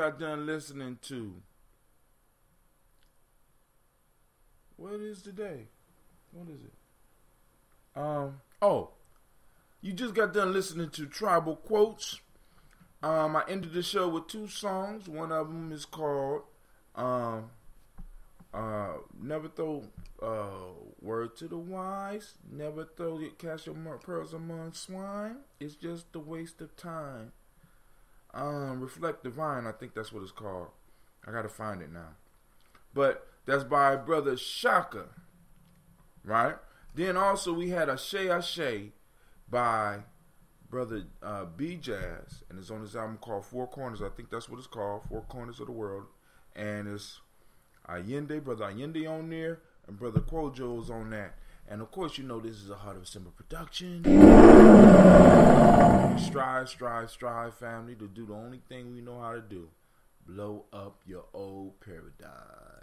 got done listening to. What is today? What is it? Um. Oh, you just got done listening to Tribal Quotes. Um, I ended the show with two songs. One of them is called um, uh, never throw uh, word to the wise. Never throw your cast your pearls among swine. It's just a waste of time. Um, reflect divine. I think that's what it's called. I gotta find it now. But that's by brother Shaka, right? Then also we had Ashe Ashe by brother uh, B Jazz, and it's on his album called Four Corners. I think that's what it's called, Four Corners of the World, and it's Allende, brother Allende on there, and brother Quojo's on that. And of course, you know this is a Heart of Simba production. Strive, strive, strive, family, to do the only thing we know how to do: blow up your old paradise.